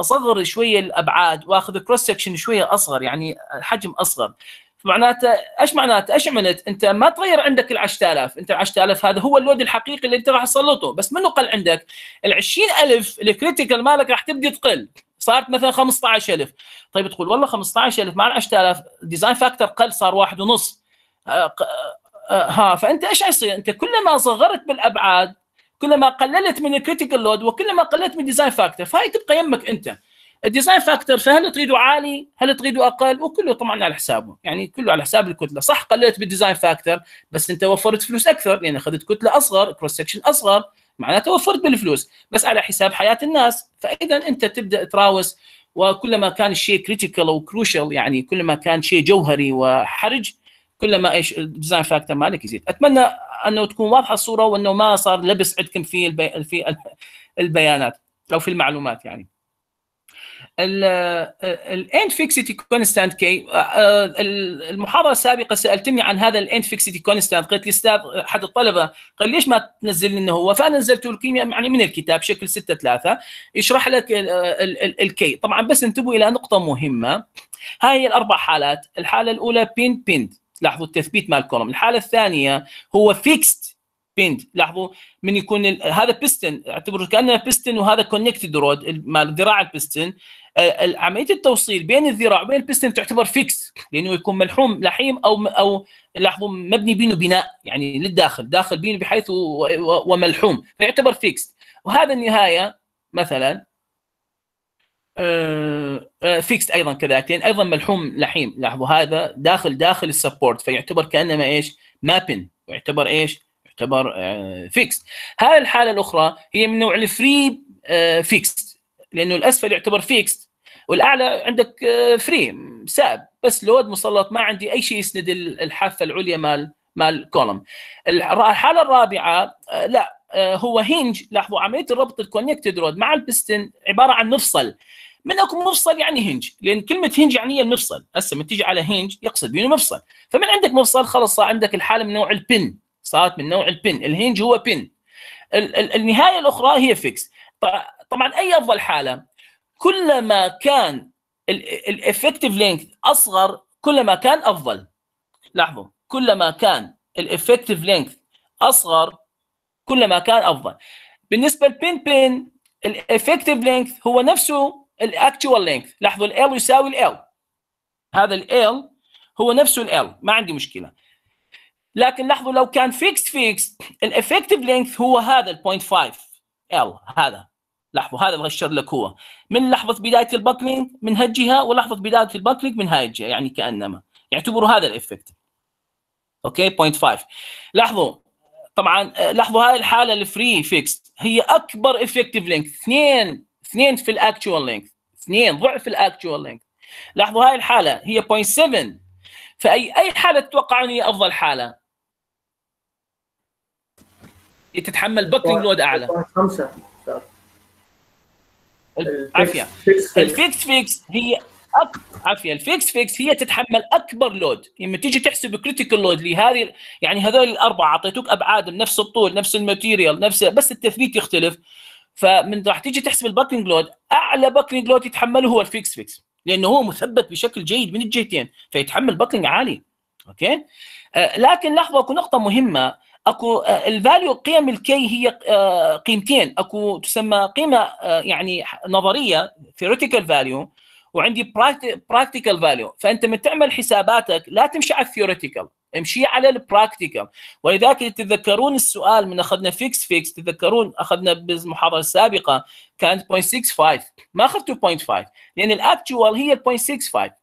أصغر شوية الأبعاد وأخذ cross section شوية أصغر يعني حجم أصغر؟ معناته إيش معناته؟ إيش عملت؟ أنت ما تغير عندك ال 10000 أنت ال 10000 هذا هو ال load الحقيقي اللي أنت راح تسلطه. بس منه قل عندك؟ ال 20000 ال critical مالك راح تبدي تقل. صارت مثلا 15000 طيب تقول والله 15000 مع ال 10000 design factor قل صار واحد ونص. آه، آه، ها فأنت إيش يصير؟ أنت كلما صغرت بالأبعاد كلما قللت من ال critical load وكلما قللت من design factor فهي تبقى يمك أنت. ال design factor فهل تريده عالي؟ هل تريده أقل؟ وكله طبعا على حسابه. يعني كله على حساب الكتلة. صح قللت بال design factor بس أنت وفرت فلوس أكثر. لأن أخذت كتلة أصغر cross section أصغر معناته وفرت بالفلوس. بس على حساب حياة الناس. فاذا أنت تبدأ تراوس وكلما كان الشيء critical أو crucial يعني كلما كان شيء جوهري وحرج كلما إيش ال design factor مالك يزيد. أتمنى أنه تكون واضحة الصورة وأنه ما صار لبس عندكم في البي... في البيانات أو في المعلومات يعني. ال end fixity constant K المحاضرة السابقة سألتني عن هذا ال end fixity constant قلت لي أستاذ أحد الطلبة قال ليش ما تنزل إنه هو؟ فانا نزلت له يعني من الكتاب شكل 6 3 يشرح لك ال K طبعا بس انتبهوا إلى نقطة مهمة. هاي الأربع حالات. الحالة الأولى pin pinned لاحظوا التثبيت مال ال column. الحالة الثانية هو fixed pinned لاحظوا من يكون هذا بيستن اعتبروا كأنه بيستن وهذا connected rod مال ذراع البيستن عملية التوصيل بين الذراع وبين البيستن تعتبر fix لأنه يكون ملحوم لحيم أو أو لاحظوا مبني بينه بناء يعني للداخل داخل بينه بحيث وملحوم فيعتبر fix وهذا النهاية مثلا fix أيضا كذلك يعني أيضا ملحوم لحيم. لاحظوا هذا داخل داخل ال support فيعتبر كأنما إيش؟ مابن يعتبر إيش؟ يعتبر fix هذه الحالة الأخرى هي من نوع ال free fix لأنه الأسفل يعتبر fix والأعلى عندك free ساب. بس load مسلط ما عندي أي شيء يسند الحافة العليا مال مال column الحالة الرابعة لا هو hinge لاحظوا عملية الربط ال connected rod مع البستن عبارة عن مفصل. من أكو مفصل يعني hinge لأن كلمة hinge يعني هي المفصل. هسه من تيجي على hinge يقصد بينه مفصل. فمن عندك مفصل خلص صار عندك الحالة من نوع ال pin صارت من نوع ال pin ال hinge هو pin النهاية الأخرى هي fix طبعا أي أفضل حالة. كلما كان ال effective length أصغر كلما كان أفضل. لاحظوا كلما كان ال effective length أصغر كلما كان أفضل. بالنسبة لل pin pin ال effective length هو نفسه ال actual length لاحظوا L يساوي L هذا L هو نفسه L ما عندي مشكلة. لكن لاحظوا لو كان fixed fixed ال effective length هو هذا ال 0.5 L هذا. لاحظوا هذا اللي أأشر لك هو. من لحظة بداية ال buckling من هالجهه ولحظة بداية ال buckling من هاي الجهه يعني كأنما. يعتبروا هذا ال effect. okay؟ 0.5 لاحظوا طبعا لاحظوا هاي الحالة ال free fix هي أكبر effective length اثنين اثنين في ال actual length اثنين ضعف ال actual length لاحظوا هاي الحالة. هي 0.7 فأي أي حالة تتوقعون هي أفضل حالة؟ تتحمل buckling load أعلى. خمسة. عافية. ال fix fix هي أك... عافية. ال fix fix هي تتحمل أكبر load لما تيجي تحسب critical load لهذه يعني هذول الأربعة أعطيتوك أبعاد نفس الطول نفس ال material نفس بس التثبيت يختلف. فمن راح تيجي تحسب ال buckling load أعلى buckling load يتحمله هو ال fix fix. لأنه هو مثبت بشكل جيد من الجهتين فيتحمل buckling عالي. okay؟ آه لكن أكو نقطة مهمة. أكو آه ال value قيم ال K هي آه قيمتين. أكو تسمى قيمة آه يعني نظرية theoretical value وعندي practical value فأنت من تعمل حساباتك لا تمشي على ال theoretical امشي على ال practical ولذلك تتذكرون السؤال من أخذنا fix fix تتذكرون أخذنا بالمحاضرة السابقة كانت 0.65 ما أخذتوا 0.5 لأن ال actual هي 0.65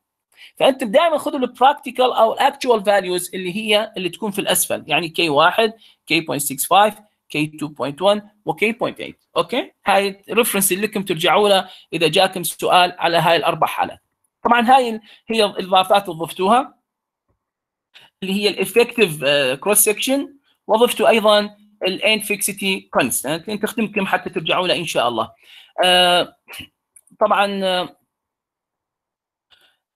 فأنت دائما خذوا ال practical أو ال actual values اللي هي اللي تكون في الأسفل يعني K 1 K 0.65 K 2.1 و K 0.8 okay؟ هاي ال reference اللي لكم ترجعوا له إذا جاكم سؤال على هاي الأربع حالات. طبعا هاي هي الإضافات اللي ضفتوها اللي هي ال effective cross section وضفتوا أيضا ال end fixity constant لأن تخدمكم حتى ترجعوا له إن شاء الله. آه طبعا آه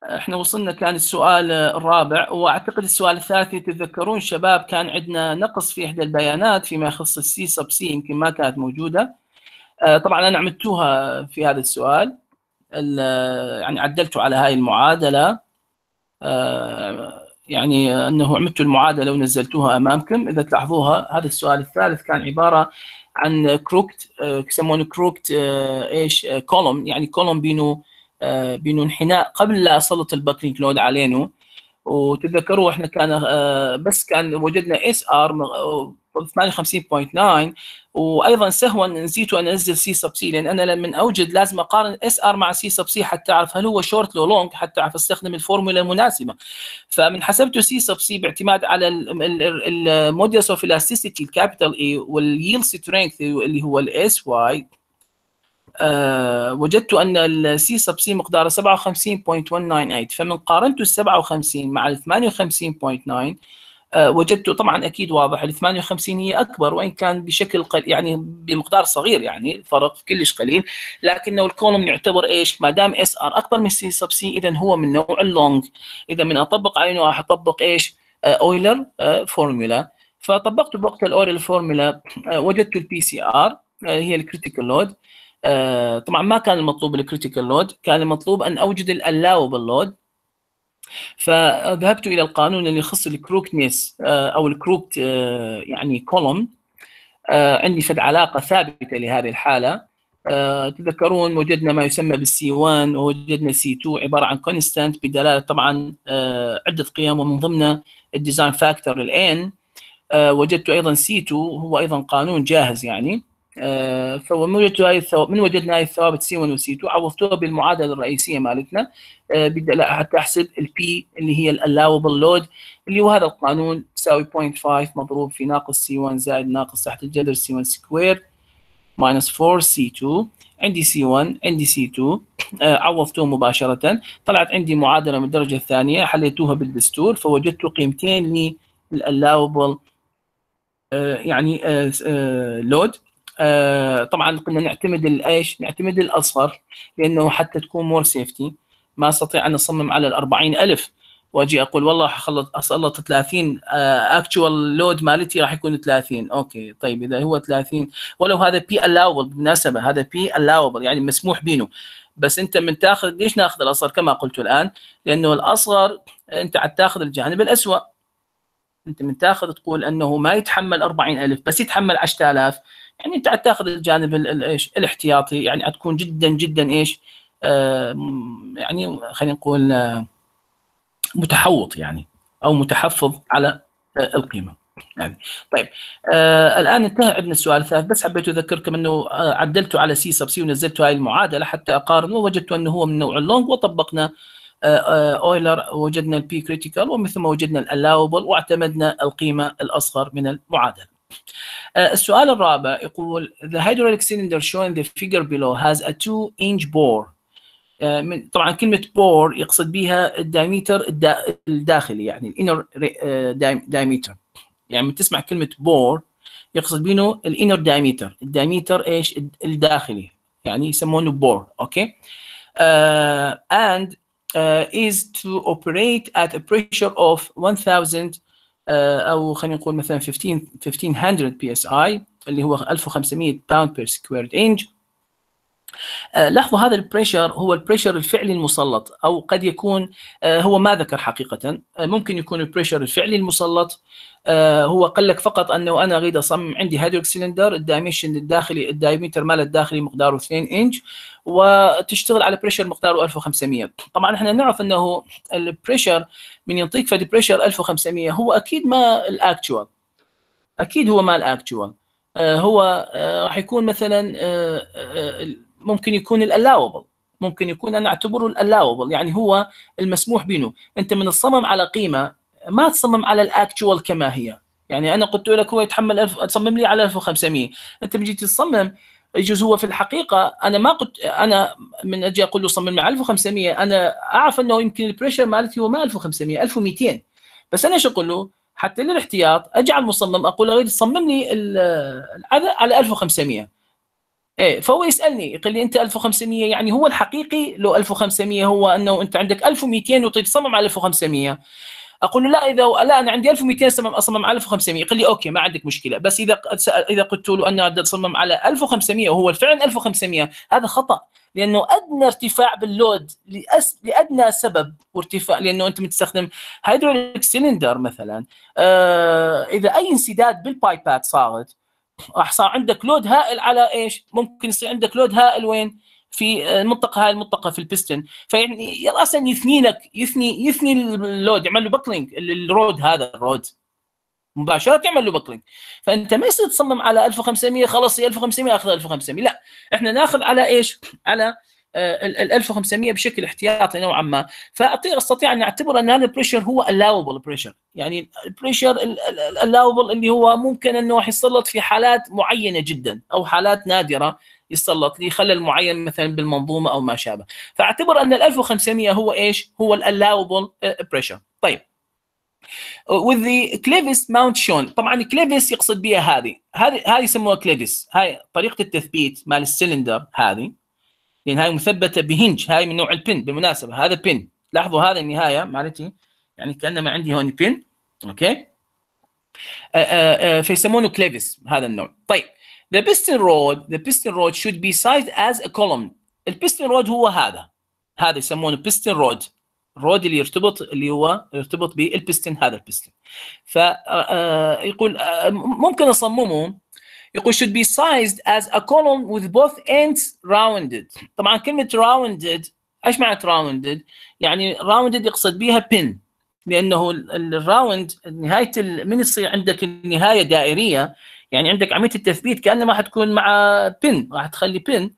إحنا وصلنا كان السؤال الرابع وأعتقد السؤال الثالث تتذكرون شباب كان عندنا نقص في إحدى البيانات فيما يخص ال C sub C يمكن ما كانت موجودة. طبعا أنا عملتوها في هذا السؤال. يعني عدلت على هاي المعادلة. يعني أنه عملت المعادلة ونزلتوها أمامكم. إذا تلاحظوها هذا السؤال الثالث كان عبارة عن crooked يسمونه crooked إيش؟ column يعني column بينه بانه انحناء قبل لا اسلط ال buckling load عليه. وتتذكروا إحنا كان بس كان وجدنا SR 58.9 وأيضا سهوا نسيت أن أنزل C sub C لأن أنا لما أوجد لازم أقارن SR مع C sub C حتى أعرف هل هو شورت لو long حتى أعرف أستخدم الفورمولا المناسبة. فمن حسبته C sub C باعتماد على ال modulus of elasticity ال capital E وال yield strength اللي هو ال S Y أه وجدت أن ال C sub C مقداره 57.198 فمن قارنت ال 57 مع ال 58.9 أه وجدت طبعا أكيد واضح ال 58 هي أكبر وإن كان بشكل قل يعني بمقدار صغير يعني الفرق كلش قليل لكنه ال column يعتبر إيش؟ ما دام SR أكبر من C sub C اذا هو من نوع ال long إذا من أطبق عليه راح أطبق إيش؟ اويلر أه فورمولا فطبقت بوقت ال Euler formula وجدت ال P C R هي ال critical load آه طبعا ما كان المطلوب ال critical load كان المطلوب أن أوجد ال allowable load فذهبت إلى القانون اللي يخص ال crookedness آه أو ال crooked آه يعني column عندي فد علاقة ثابتة لهذه الحالة. تذكرون وجدنا ما يسمى بال C 1 ووجدنا C 2 عبارة عن constant بدلالة طبعا عدة قيم ومن ضمنها ال design factor ال N وجدت أيضا C 2 هو أيضا قانون جاهز يعني. آه فمن وجدت هاي الثوابت من وجدنا هاي الثوابت C 1 و C 2 عوضتوها بالمعادلة الرئيسية مالتنا. آه حتى أحسب ال P اللي هي ال allowable load اللي هو هذا القانون تساوي 0.5 مضروب في ناقص C1 زائد ناقص تحت الجذر C1 square minus 4 C2 عندي C1 عندي C2 آه عوضتوه مباشرة. طلعت عندي معادلة من الدرجة الثانية حليتوها بالدستور فوجدت قيمتين لل allowable يعني load آه طبعا كنا نعتمد الإيش؟ نعتمد الاصغر لأنه حتى تكون more safety ما أستطيع أن أصمم على ال 40000 وأجي أقول والله حخلص اسلط 30 actual load مالتي راح يكون 30 أوكي طيب إذا هو 30 ولو هذا P allowable بالمناسبة هذا P allowable يعني مسموح بينه. بس أنت من تاخذ ليش ناخذ الأصغر؟ كما قلت الآن لأنه الأصغر أنت عاد تاخذ الجانب الاسوء أنت من تاخذ تقول أنه ما يتحمل 40000 بس يتحمل 10000 يعني انت تاخذ الجانب ال- ال- إيش الاحتياطي يعني تكون جدا جدا إيش آه يعني خلينا نقول آه متحوط يعني أو متحفظ على آه القيمة يعني طيب آه الآن انتهى عندنا السؤال الثالث بس حبيت أذكركم إنه آه عدلته على C sub C ونزلت هاي المعادلة حتى اقارن ووجدت إنه هو من نوع ال long وطبقنا أويلر وجدنا ال P critical ومن ثم وجدنا ال allowable واعتمدنا القيمة الأصغر من المعادلة. السؤال الرابع يقول the hydraulic cylinder shown in the figure below has a 2 inch bore من طبعا كلمة bore يقصد بها ال diameter الداخلي يعني ال inner diameter يعني من تسمع كلمة bore يقصد بينه ال inner diameter ال diameter إيش؟ الداخلي. يعني يسمونه bore أوكي؟ Uh, and uh, is to operate at a pressure of 1000 uh, أو خلينا نقول مثلا 15 1500 psi اللي هو 1500 pound per square inch لاحظوا هذا ال pressure هو ال pressure الفعلي المسلط أو قد يكون هو ما ذكر حقيقة ممكن يكون ال pressure الفعلي المسلط هو قال لك فقط أنه أنا أريد أصمم عندي hydraulic cylinder ال dimension الداخلي ال diameter مال الداخلي مقداره 2 انش وتشتغل على pressure مقداره 1500 طبعا إحنا نعرف أنه ال pressure من ينطيك فد pressure 1500 هو أكيد ما ال actual أكيد هو ما ال actual هو راح يكون مثلا ممكن يكون ال allowable ممكن يكون أنا أعتبره ال allowable يعني هو المسموح به أنت من تصمم على قيمة ما تصمم على ال actual كما هي. يعني أنا قلت لك هو يتحمل ألف تصمم لي على 1500 أنت بجيت تصمم يجوز هو في الحقيقة أنا ما قلت أنا من أجي أقول له صمم لي 1500 أنا أعرف أنه يمكن ال pressure مالتي هو ما 1500 1200 بس أنا إيش أقول له؟ حتى للإحتياط أجعل مصمم أقول أريد تصمم لي على 1500 إيه فهو يسألني يقول لي أنت 1500 يعني هو الحقيقي لو 1500 هو أنه أنت عندك 1200 وتريد تصمم على 1500 أقول له لا إذا لا أنا عندي 1200 اصمم اصمم على 1500 يقول لي أوكي ما عندك مشكلة. بس إذا إذا قلت له أنا بدي أصمم على 1500 وهو فعلا 1500 هذا خطأ لأنه أدنى ارتفاع بال load لأس... لأدنى سبب وارتفاع لأنه أنت متستخدم hydraulic cylinder مثلا. آه إذا أي انسداد بال pipeات صارت راح صار عندك load هائل على إيش؟ ممكن يصير عندك load هائل وين؟ في المنطقة هاي المنطقة في البستن فيعني أصلا يثني لك يثني يثني ال load يعمل له buckling ال rod هذا ال rod مباشرة يعمل له buckling فأنت ما يصير تصمم على 1500 خلاص 1500 أخذ 1500 لا إحنا ناخذ على إيش؟ على ال 1500 بشكل احتياطي نوعا ما. فاستطيع أن أعتبر أن هذا ال pressure هو allowable pressure يعني ال pressure ال allowable اللي هو ممكن أنه يسلط في حالات معينة جدا أو حالات نادرة يسلط لخلل معين مثلا بالمنظومة أو ما شابه. فأعتبر أن ال 1500 هو إيش؟ هو ال allowable pressure طيب. The clevis mount shown. طبعا clevis يقصد بها هذه. هذه هذه يسموها clevis هاي طريقة التثبيت مال السلندر هذه. لأن هاي مثبتة ب hinge هاي من نوع ال pin بالمناسبة هذا pin لاحظوا هذا النهاية مالتي يعني كأنما عندي هون pin أوكي؟ فيسمونه clevis هذا النوع. طيب the piston rod the piston rod should be sized as a column. ال piston rod هو هذا. هذا يسمونه piston rod ال rod اللي يرتبط اللي هو يرتبط بالبستن هذا البستن فيقول ممكن أصممه يقول should be sized as a column with both ends rounded. طبعا كلمة rounded إيش معنى rounded يعني rounded يقصد بها pin لأنه ال round نهاية من يصير عندك النهاية دائرية؟ يعني عندك عملية التثبيت كأنما حتكون مع pin راح تخلي pin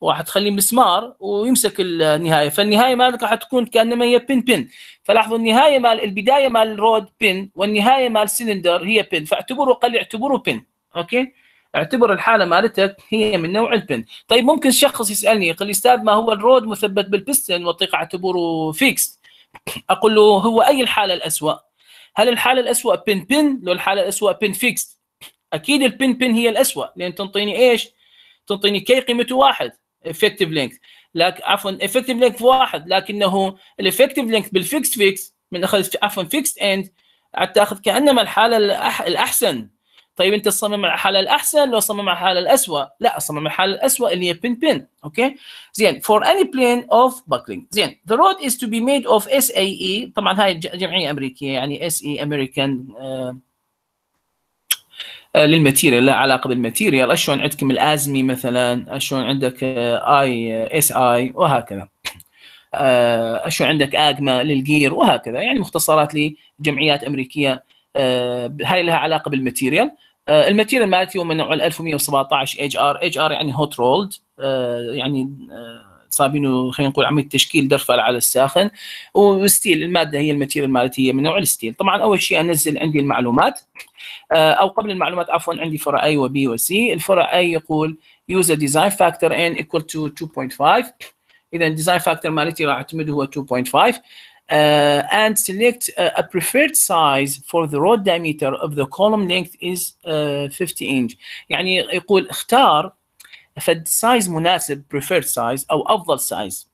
وراح تخلي مسمار ويمسك النهاية فالنهاية مالك راح تكون كأنما هي pin pin فلاحظوا النهاية مال البداية مال ال rod pin والنهاية مال السلندر هي pin فاعتبروا قل اعتبروا pin أوكي؟ اعتبر الحالة مالتك هي من نوع ال pin. طيب ممكن شخص يسألني يقول لي أستاذ ما هو ال rod مثبت بالبستن والطريقة اعتبره فيكس أقول له هو أي الحالة الاسوء هل الحالة الاسوء pin pin؟ لو الحالة الاسوء pin fix أكيد ال pin pin هي الاسوء لأن تنطيني إيش؟ تنطيني K قيمته واحد effective length لكن عفوا effective length واحد لكنه ال effective length بال fix fix من اخذت عفوا fixed end تاخذ كأنما الحالة الأح الأحسن. طيب انت تصمم على الحالة الأحسن لو صمم على الحالة الاسوء لا صمم على الحالة الاسوء اللي هي pin pin okay زين for any plane of buckling. زين the rod is to be made of SAE طبعا هاي جمعية أمريكية يعني American آه آه، لل material لا علاقة بال material. شلون عندكم ال ASME مثلا؟ شلون عندك AISI وهكذا. آه، شلون عندك AGMA لل gear وهكذا. يعني مختصرات لجمعيات أمريكية آه، هاي لها علاقة بال material. آه، ال material مالتي هو من نوع ال 1117 HR. HR يعني hot rolled. يعني آه، صابينه خلينا نقول عمليه تشكيل درفل على الساخن. و steel المادة هي ال material مالتي هي من نوع ال steel. طبعا أول شيء أنزل عندي المعلومات. آه، أو قبل المعلومات عفوا عندي فرع A و B و C. الفرع A يقول a design factor n equal to 2.5 اذا design factor مالتي راح اعتمد هو 2.5 Uh, and select uh, a preferred size for the rod diameter of the column length is uh, 50 inch. يعني يقول اختار فد size مناسب preferred size أو أفضل size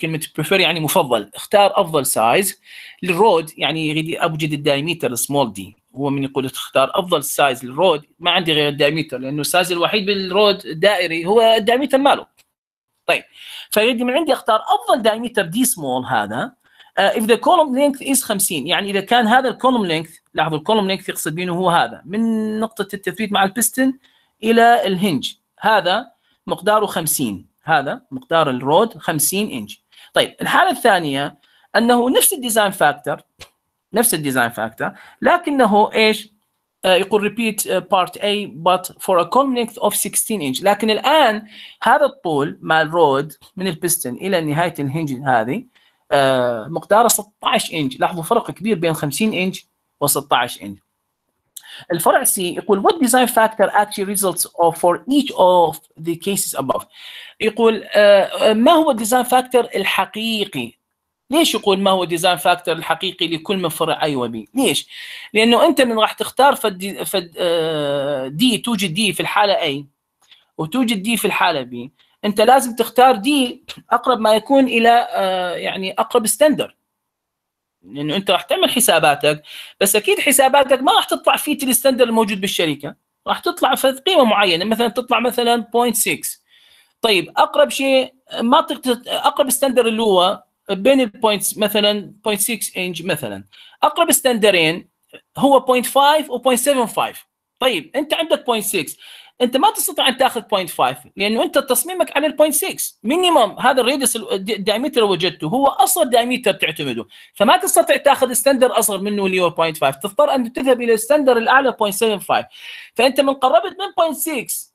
كلمة prefer يعني مفضل. اختار أفضل size لل rod يعني يريد اوجد ال diameter small d هو من يقول تختار أفضل size لل rod. ما عندي غير ال diameter لأنه ال size الوحيد بال rod الدائري هو ال diameter ماله. طيب. فيريد من عندي اختار أفضل diameter d small هذا. uh, if the column length is 50 يعني إذا كان هذا ال column length لاحظوا ال column length يقصد بينه هو هذا من نقطة التثبيت مع البستن إلى ال hinge هذا مقداره 50 هذا مقدار ال rod 50 انش طيب الحالة الثانية أنه نفس ال design factor نفس ال design factor لكنه إيش؟ آه يقول repeat uh, part A but for a column length of 16 inch. لكن الآن هذا الطول مع ال rod من البستن إلى نهاية ال hinge هذه آه مقداره 16 إنش. لاحظوا فرق كبير بين 50 إنش و 16 إنش. الفرع C يقول what design factor actually results of for each of the cases above? يقول آه ما هو ال design factor الحقيقي؟ ليش يقول ما هو design factor الحقيقي لكل من فرع A و B ليش؟ لأنه أنت من راح تختار فد, فد آه d توجد d في الحالة A وتوجد d في الحالة B انت لازم تختار d اقرب ما يكون إلى آه يعني اقرب standard لأنه انت راح تعمل حساباتك بس أكيد حساباتك ما راح تطلع في ال standard الموجود بالشركة. راح تطلع في قيمة معينة مثلا تطلع مثلا 0.6 طيب أقرب شيء ما أقرب standard اللي هو بين ال points مثلا 0.6 انش مثلا. أقرب standard ين هو 0.5 و 0.75 طيب أنت عندك 0.6 أنت ما تستطيع أن تأخذ 0.5 لأنه أنت تصميمك على ال 0.6 minimum هذا ال radius ال diameter وجدته هو أصغر diameter تعتمده. فما تستطيع تأخذ standard أصغر منه اللي هو 0.5 تضطر أن تذهب إلى ال standard الأعلى 0.75 فأنت من قربت من 0.6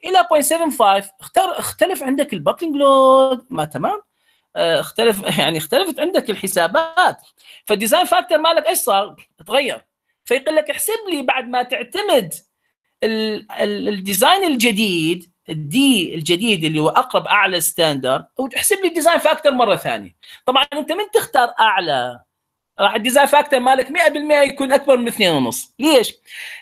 إلى 0.75 اختار اختلف عندك ال buckling load. ما تمام؟ اختلف يعني اختلفت عندك الحسابات. فال design factor مالك إيش صار؟ تغير. فيقول لك احسب لي بعد ما تعتمد ال design الجديد ال d الجديد اللي هو أقرب أعلى standard وتحسب لي ال design factor مرة ثانية طبعا أنت من تختار أعلى راح ال design factor مالك 100% يكون أكبر من 2.5 ليش؟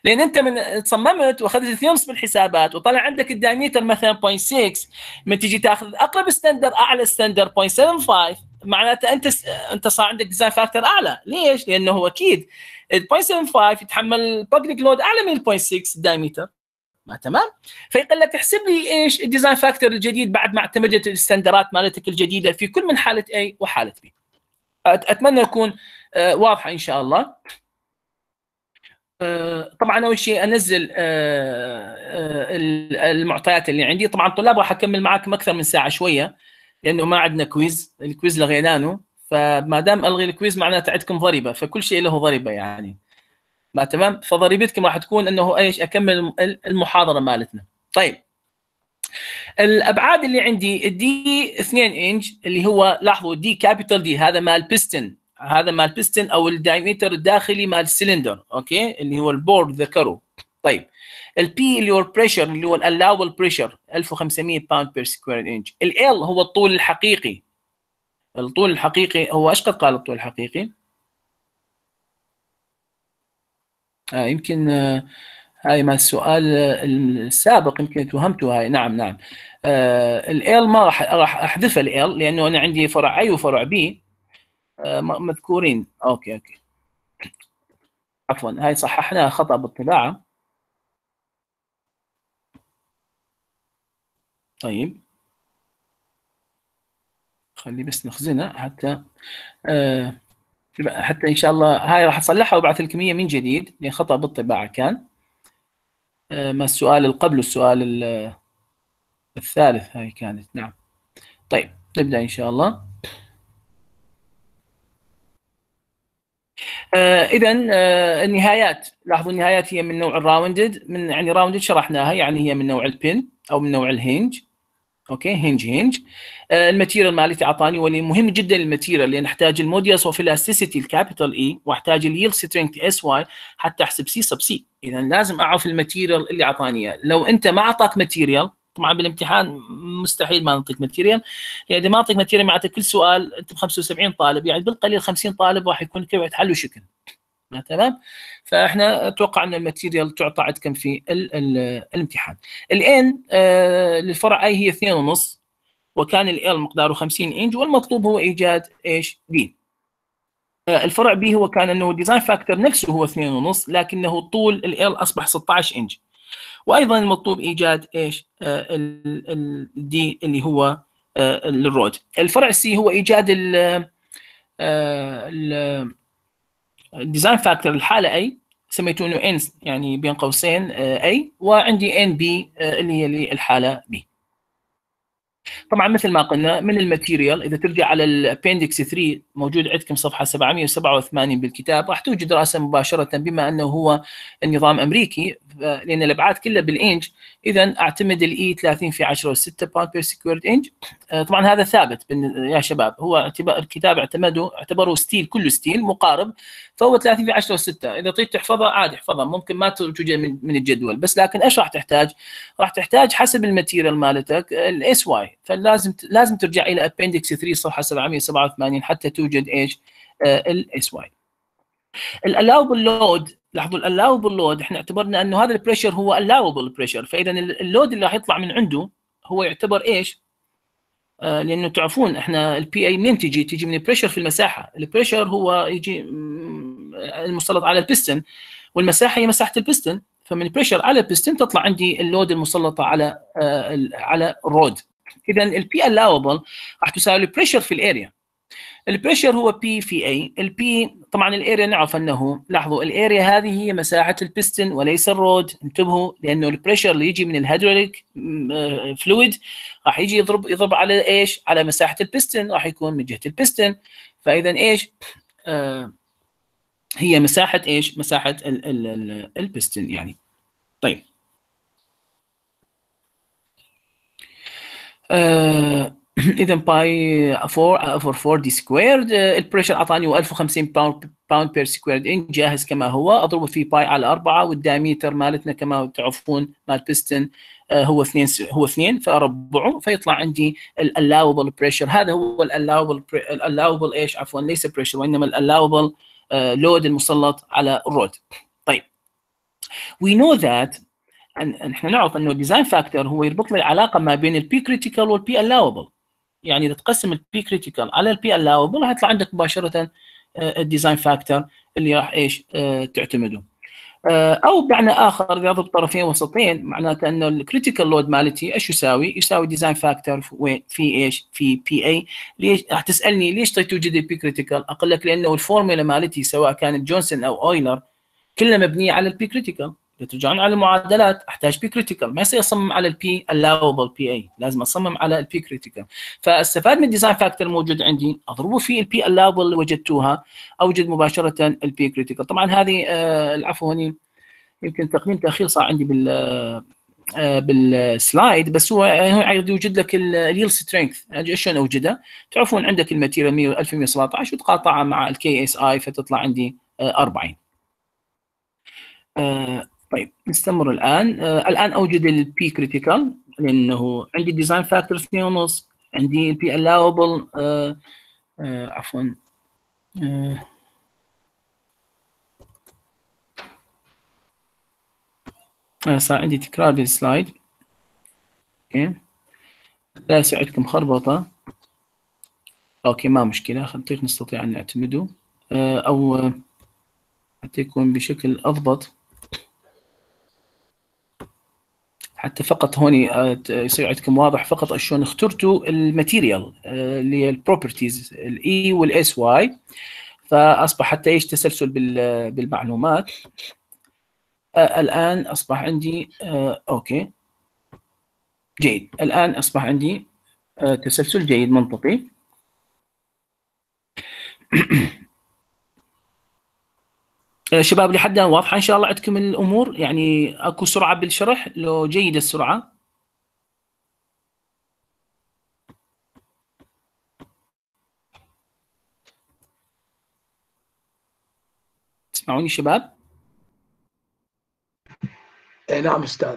لأن أنت من صممت وأخذت 2.5 بالحسابات وطلع عندك ال diameter مثلا 0.6 من تجي تأخذ أقرب standard أعلى standard 0.75 معناته أنت أنت صار عندك design factor أعلى ليش؟ لأنه هو أكيد ال 0.75 يتحمل buckling load أعلى من ال 0.6 diameter ما تمام؟ فيقول لك احسب لي إيش ال design factor الجديد بعد ما اعتمدت ال standard ات مالتك الجديدة في كل من حالة A وحالة B. أتمنى يكون واضحة إن شاء الله. طبعا أول شيء أنزل المعطيات اللي عندي. طبعا طلاب راح أكمل معاكم أكثر من ساعة شوية لأنه ما عندنا quiz ال quiz لغيناه. فما دام ألغي ال quiz معناته عندكم ضريبة فكل شيء له ضريبة يعني. ما تمام؟ فضريبتكم راح تكون إنه إيش؟ أكمل المحاضرة مالتنا. طيب. الأبعاد اللي عندي ال D 2 إنش اللي هو لاحظوا D capital D هذا مال بيستن هذا مال بيستن أو ال diameter الداخلي مال ال cylinder okay؟ اللي هو ال bore ذكره طيب. ال P اللي هو ال pressure اللي هو ال allowable pressure 1500 pound per square inch L هو الطول الحقيقي. الطول الحقيقي هو إيش قد قال الطول الحقيقي؟ آه يمكن آه هاي ما السؤال السابق يمكن توهمته هاي. نعم نعم. آه ال L ما راح راح احذف ال L لأنه أنا عندي فرع A وفرع B آه مذكورين. okay okay. عفوا هاي صححناها خطأ بالطباعة. طيب. خلي بس نخزنها حتى آه حتى إن شاء الله هاي راح أصلحها وأبعث لكم اياها من جديد لأن خطأ بالطباعة كان. آه ما السؤال اللي قبل السؤال الثالث هاي كانت نعم. طيب نبدأ إن شاء الله. آه اذا آه النهايات. لاحظوا النهايات هي من نوع ال rounded من يعني rounded شرحناها يعني هي من نوع ال pin أو من نوع ال hinge. أوكي hinge hinge. آه ال material مالتي أعطاني واللي مهم جدا ال material لأن أحتاج ال modulus of elasticity ال capital E وأحتاج ال yield strength Sy حتى أحسب C sub c اذا لازم أعرف ال material اللي أعطاني إياه. لو أنت ما أعطاك material طبعا بالامتحان مستحيل ما نعطيك material. يعني إذا ما أعطيك material معناته كل سؤال أنت ب 75 طالب يعني بالقليل 50 طالب راح يكون كيف حلوا شكل. تمام فإحنا أتوقع أن ال material تعطى عندكم في ال ال الامتحان. الان آه للفرع A هي 2.5 وكان ال مقداره 50 إنج والمطلوب هو إيجاد إيش؟ D آه الفرع B هو كان أنه ال design factor نفسه هو 2.5 لكنه طول ال أصبح 16 إنج. وأيضا المطلوب إيجاد إيش؟ آه ال D اللي هو ال rod الفرع C هو إيجاد ال ال ال design factor الحالة A سميته إنه N يعني بين قوسين A وعندي N B اللي هي للحالة B طبعا مثل ما قلنا من ال material إذا ترجع على ال appendix 3 موجود عندكم صفحة 787 بالكتاب راح توجد راسا مباشرة بما أنه هو النظام أمريكي. لأن الأبعاد كلها بالإنج. اذا أعتمد ال E 30 في 10 6 pound per squared inch طبعا هذا ثابت يا شباب. هو الكتاب اعتمده اعتبره steel كله steel مقارب. فهو 30 في 10 6 إذا طيب تحفظها عادي احفظها ممكن ما توجد من, من الجدول. بس لكن إيش راح تحتاج؟ راح تحتاج حسب ال material مالتك ال Sy فلازم لازم ترجع إلى appendix 3 صفحة 787 حتى توجد إيش؟ ال Sy ال allowable load لاحظوا ال allowable load إحنا اعتبرنا إنه هذا ال pressure هو allowable pressure فإذا ال load اللي راح يطلع من عنده هو يعتبر إيش؟ آه لأنه تعرفون إحنا ال Pa منين تجي؟ تجي من ال pressure في المساحة، ال pressure هو يجي المسلط على البستن والمساحة هي مساحة البستن فمن ال pressure على البستن تطلع عندي ال load المسلطه على آه على ال rod إذا ال P allowable راح تساوي البريشر في الاريا البريشر هو بي في اي البي طبعا الاريا نعرف أنه لاحظوا ال area هذه هي مساحة البستن وليس ال rod انتبهوا لأنه ال pressure اللي يجي من الهيدروليك fluid راح يجي يضرب يضرب على إيش؟ على مساحة البستن راح يكون من جهة البستن فاذا إيش؟ آه هي مساحة إيش؟ مساحة ال ال ال البستن يعني. طيب. آه اذا pi 4 over 4 D squared ال pressure أعطاني 1050 pound per squared inch جاهز كما هو. اضربه في pi على 4 وال diameter مالتنا كما تعرفون مال بيستن هو 2 هو 2 فأربعه. فيطلع عندي ال allowable pressure هذا هو ال allowable ال allowable إيش؟ عفوا ليس pressure وإنما ال allowable load المسلط على ال rod. طيب. We know that إحنا نعرف إنه ال design factor هو يربط لي العلاقة ما بين ال P critical وال P allowable يعني إذا تقسم ال P critical على ال P allowable يطلع عندك مباشرة ال design factor اللي راح إيش تعتمده أو بمعنى آخر اذا اضرب طرفين وسطين معناته إنه ال critical load مالتي إيش يساوي؟ يساوي design factor في إيش؟ في Pa ليش راح تسألني ليش توجد ال P critical؟ أقول لك لأنه الفورمولا مالتي سواء كانت جونسون أو اويلر كلها مبنية على ال P critical ترجعون على المعادلات. أحتاج P critical ما يصير اصمم على ال P allowable Pa لازم أصمم على ال P critical فاستفاد من ال design factor الموجود عندي. أضربه في ال P allowable اللي وجدتوها. أوجد مباشرة ال P critical طبعا هذه آه العفو هني يمكن تقديم تأخير صار عندي بال آه بال slide. بس هو يوجد لك ال yield strength شلون اوجدها؟ تعرفون عندك ال material 1117 وتقاطعها مع ال ksi فتطلع عندي آه 40 آه طيب نستمر الآن. آه الآن أوجد ال P critical لأنه عندي design factor 2.5 عندي ال P allowable آه آه عفوا آه آه صار عندي تكرار بال slide أوكي. لا يساعدكم خربطة. أوكي ما مشكلة. خطيت نستطيع أن نعتمده. آه أو حتى يكون بشكل أضبط. حتى فقط هون آه، يصير عندكم واضح فقط شلون اخترتوا ال material آه، اللي هي ال properties ال E وال Sy فأصبح حتى إيش تسلسل بال- بالمعلومات. آه، الآن أصبح عندي أوكي. جيد. الآن أصبح عندي تسلسل جيد منطقي. شباب لحد الآن واضحة؟ إن شاء الله عندكم الأمور؟ يعني أكو سرعة بالشرح؟ لو جيدة السرعة. تسمعوني شباب؟ اي نعم أستاذ.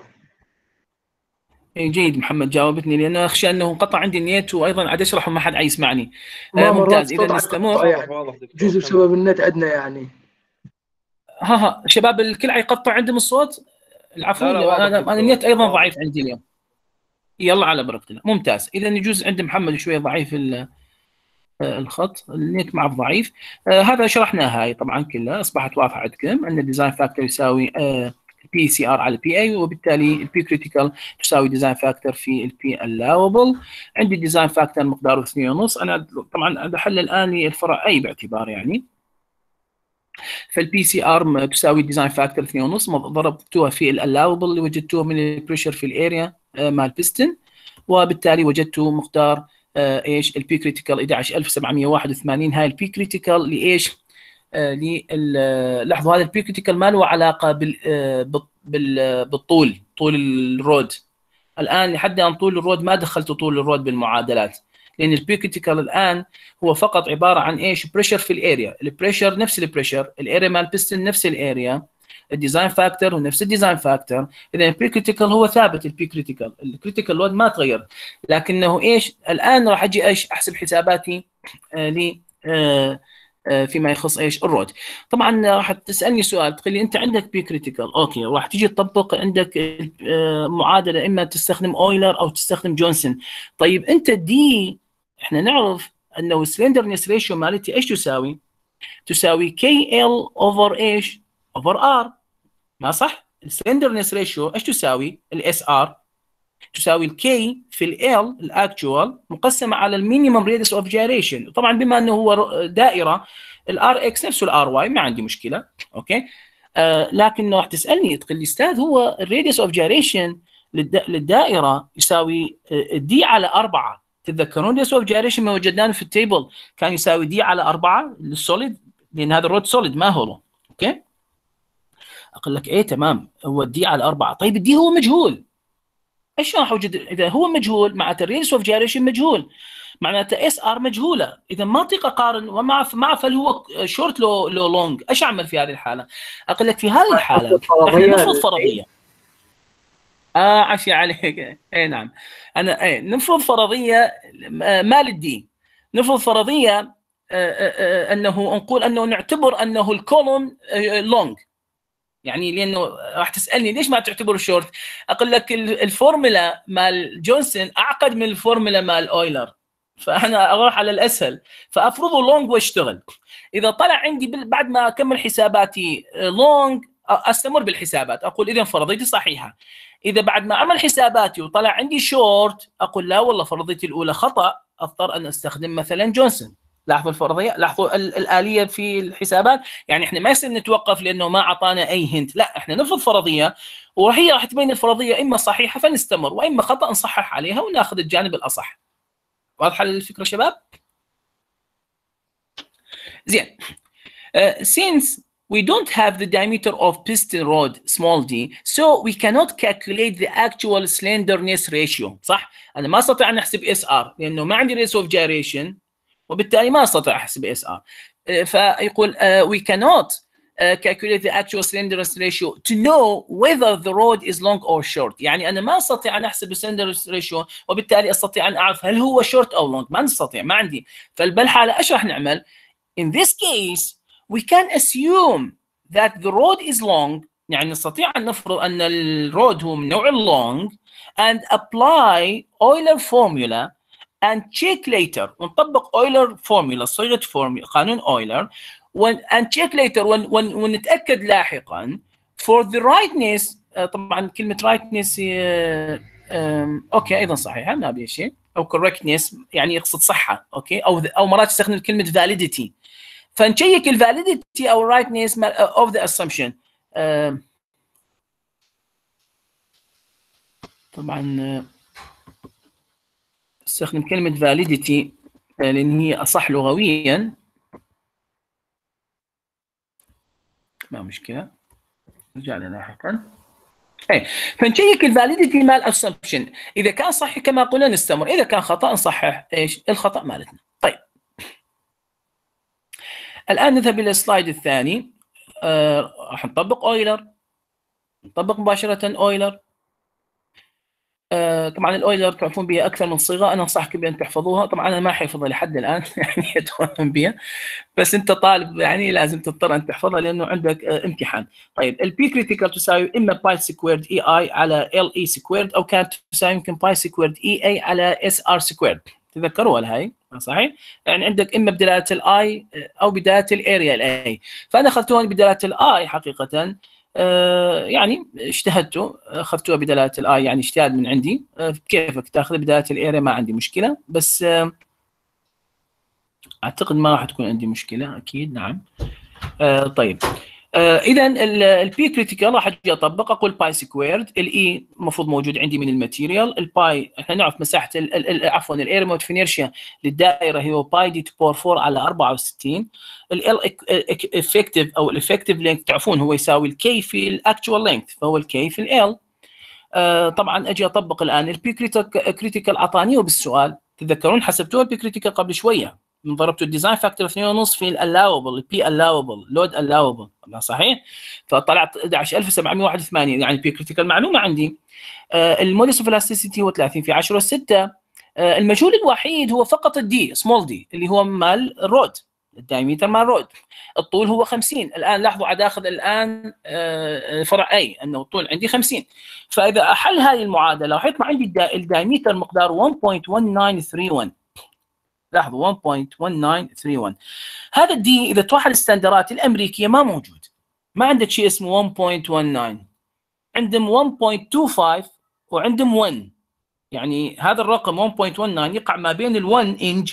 إيه جيد محمد جاوبتني لأنه أخشى أنه انقطع عندي النت وأيضا عاد اشرح وما حد عاد يسمعني. آه، ممتاز اذا نستمر يعني. جزء بسبب النت عندنا يعني. ها ها شباب الكل يقطع عندهم الصوت؟ العفو لا، لا، أنا. أنا النت أيضا. ضعيف عندي اليوم. يلا على بركة الله ممتاز. إذا يجوز عند محمد شوية ضعيف آه، الخط. النت معه ضعيف. آه، هذا شرحناه هاي طبعا كلها. أصبحت واضحة عندكم أن ال design factor يساوي Pcr على Pa وبالتالي ال P critical تساوي design factor في ال P allowable عندي design factor مقداره 2.5 أنا طبعا بحل الان الفرع A باعتبار يعني. فال PCR تساوي design factor 2.5 ضربتوها في ال allowable اللي وجدتوه من ال pressure في ال area آه، مال بيستن وبالتالي وجدتوا مقدار آه، إيش؟ ال P critical 11781 هاي ال P critical لإيش؟ آه، لاحظوا هذا ال P critical ما له علاقة بال بال- بال- بالطول طول ال rod الآن لحد الآن طول ال rod ما دخلت طول ال rod بالمعادلات. لأن ال P critical الآن هو فقط عبارة عن إيش؟ بريشر في الاريا، البريشر نفس البريشر، الاريا مال بيستن نفس الاريا، الديزاين فاكتور نفس الديزاين فاكتور، اذا البي كريتيكال هو ثابت البي كريتيكال، الكريتيكال لود ما تغير، لكنه إيش؟ الآن راح أجي إيش؟ أحسب حساباتي آه ل آه آه، فيما يخص إيش؟ ال rod. طبعا راح تسألني سؤال تقول لي أنت عندك P critical، أوكي راح تيجي تطبق عندك آه، معادلة إما تستخدم اويلر أو تستخدم جونسون. طيب أنت دي إحنا نعرف انه ال slenderness ratio مالتي إيش تساوي؟ تساوي KL over إيش؟ over R ما صح؟ ال slenderness ratio إيش تساوي؟ ال SR تساوي ال K في L ال actual مقسمة على ال minimum radius of gyration طبعا بما إنه هو دائرة ال RX نفسه ال RY ما عندي مشكلة okay آه لكن راح تسألني تقول لي أستاذ هو ال radius of gyration للدائرة يساوي D على 4 تتذكرون radius of gyration ما وجدناه في ال table؟ كان يساوي D على 4 لل solid لأن هذا ال rod solid ما هو؟ okay؟ أقول لك إيه تمام. هو ال D على 4 طيب ال D هو مجهول. إيش راح أوجد؟ إذا هو مجهول معناته ال radius of gyration مجهول. معناته SR مجهولة. إذا ما أطيق أقارن ما أعرف هل هو شورت لو لو long إيش أعمل في هذه الحالة؟ أقول لك في هذه الحالة نفرض فرضية. آه عشي عليك. اي نعم. أنا اي نفرض فرضية آه، ما للدين. نفرض فرضية آه، آه، أنه نقول أنه نعتبر أنه ال column long يعني لأنه راح تسألني ليش ما تعتبره شورت؟ أقول لك ال- الفورمولا مال جونسون أعقد من الفورمولا مال أويلر. فأنا أروح على الأسهل. فافرضه long واشتغل. إذا طلع عندي بعد ما أكمل حساباتي long أستمر بالحسابات. أقول اذا فرضيتي صحيحة. إذا بعد ما أعمل حساباتي وطلع عندي شورت أقول لا والله فرضيتي الأولى خطأ أضطر أن أستخدم مثلا جونسون. لاحظوا الفرضية؟ لاحظوا ال- الآلية في الحسابات؟ يعني إحنا ما يصير نتوقف لأنه ما أعطانا أي hint لا إحنا نفرض فرضية وهي راح تبين الفرضية إما صحيحة فنستمر وإما خطأ نصحح عليها وناخذ الجانب الأصح. واضحة الفكرة شباب؟ زين. Uh, since we don't have the diameter of piston rod small d so we cannot calculate the actual slenderness ratio صح انا ما استطيع ان احسب اس ار لانه ما عندي ريس اوف جيريشن وبالتالي ما استطيع احسب اس ار فيقول uh, we cannot uh, calculate the actual slenderness ratio to know whether the road is long or short يعني انا ما استطيع ان احسب slenderness ratio وبالتالي استطيع ان اعرف هل هو short او long ما نستطيع ما عندي فبالحاله ايش راح نعمل in this case we can assume that the road is long يعني نستطيع ان نفرض ان الرود هو من نوع long and apply Euler formula and check later ونطبق Euler formula صيغه فورمولا قانون Euler when and check later when when ونتاكد لاحقا for the rightness آه، طبعا كلمه rightness آه، آم، اوكي ايضا صحيحه ما بها شيء او correctness يعني يقصد صحه اوكي او او مرات يستخدم كلمه validity فنشيك ال validity أو of the assumption. آم، طبعا آه، استخدم كلمة validity آه، لأن هي أصح لغويا. ما مشكلة. نرجع لنا لاحقا أي فنشيك ال validity مال assumption إذا كان صحيح كما قلنا نستمر. إذا كان خطأ نصحح. إيش؟ الخطأ مالتنا. الآن نذهب إلى ال slide الثاني. آه، راح نطبق أويلر. نطبق مباشرة أويلر. آه، طبعا الأويلر تعرفون بها أكثر من صيغة. أنا أنصحكم بأن تحفظوها. طبعا أنا ما حفظها لحد الآن يعني اتوهم بها. بس أنت طالب يعني لازم تضطر أن تحفظها لأنه عندك آه، امتحان. طيب ال P critical تساوي إما pi squared EI على LE squared أو كانت تساوي يمكن pi squared EA على SR squared تذكروا هاي؟ صحيح؟ يعني عندك إما بدلالة ال I أو بدلالة ال area ال A فأنا اخذتوها بدلالة ال I حقيقة آه، يعني اجتهدت اخذتوها بدلالة ال I يعني اجتهاد من عندي آه، كيفك تأخذ بدلالة ال area ما عندي مشكلة بس آه، أعتقد ما راح تكون عندي مشكلة أكيد نعم. آه، طيب. آه، اذا ال P critical راح أجي اطبق أقول pi squared ال E المفروض موجود عندي من ال material ال pi إحنا نعرف مساحة عفوا ال area moment of inertia للدائرة هي pi D to power 4 على 64 ال effective أو ال effective length تعرفون هو يساوي ال K في ال actual length فهو ال K في L آه، طبعا أجي أطبق الآن. ال P critical أعطانيه بالسؤال. تتذكرون حسبتوها ال P critical قبل شوية. من ضربت ال design factor 2.5 في ال allowable ال P allowable load allowable صحيح؟ فطلعت 11781 يعني ال P critical معلومة عندي. آه، ال modulus of elasticity هو 30 في 10 6 المجهول الوحيد هو فقط ال D small d اللي هو مال ال rod ال diameter مال ال rod. الطول هو 50 الآن لاحظوا عاد آخذ الآن آه، فرع A إنه الطول عندي 50 فإذا أحل هذه المعادلة راح يطلع عندي ال dia- ال diameter مقدار 1.1931 لاحظوا 1.1931 هذا ال D إذا تروح على الستاندرات الأمريكية ما موجود. ما عندك شيء اسمه 1.19 عندهم 1.25 وعندهم 1 يعني هذا الرقم 1.19 يقع ما بين ال1 انج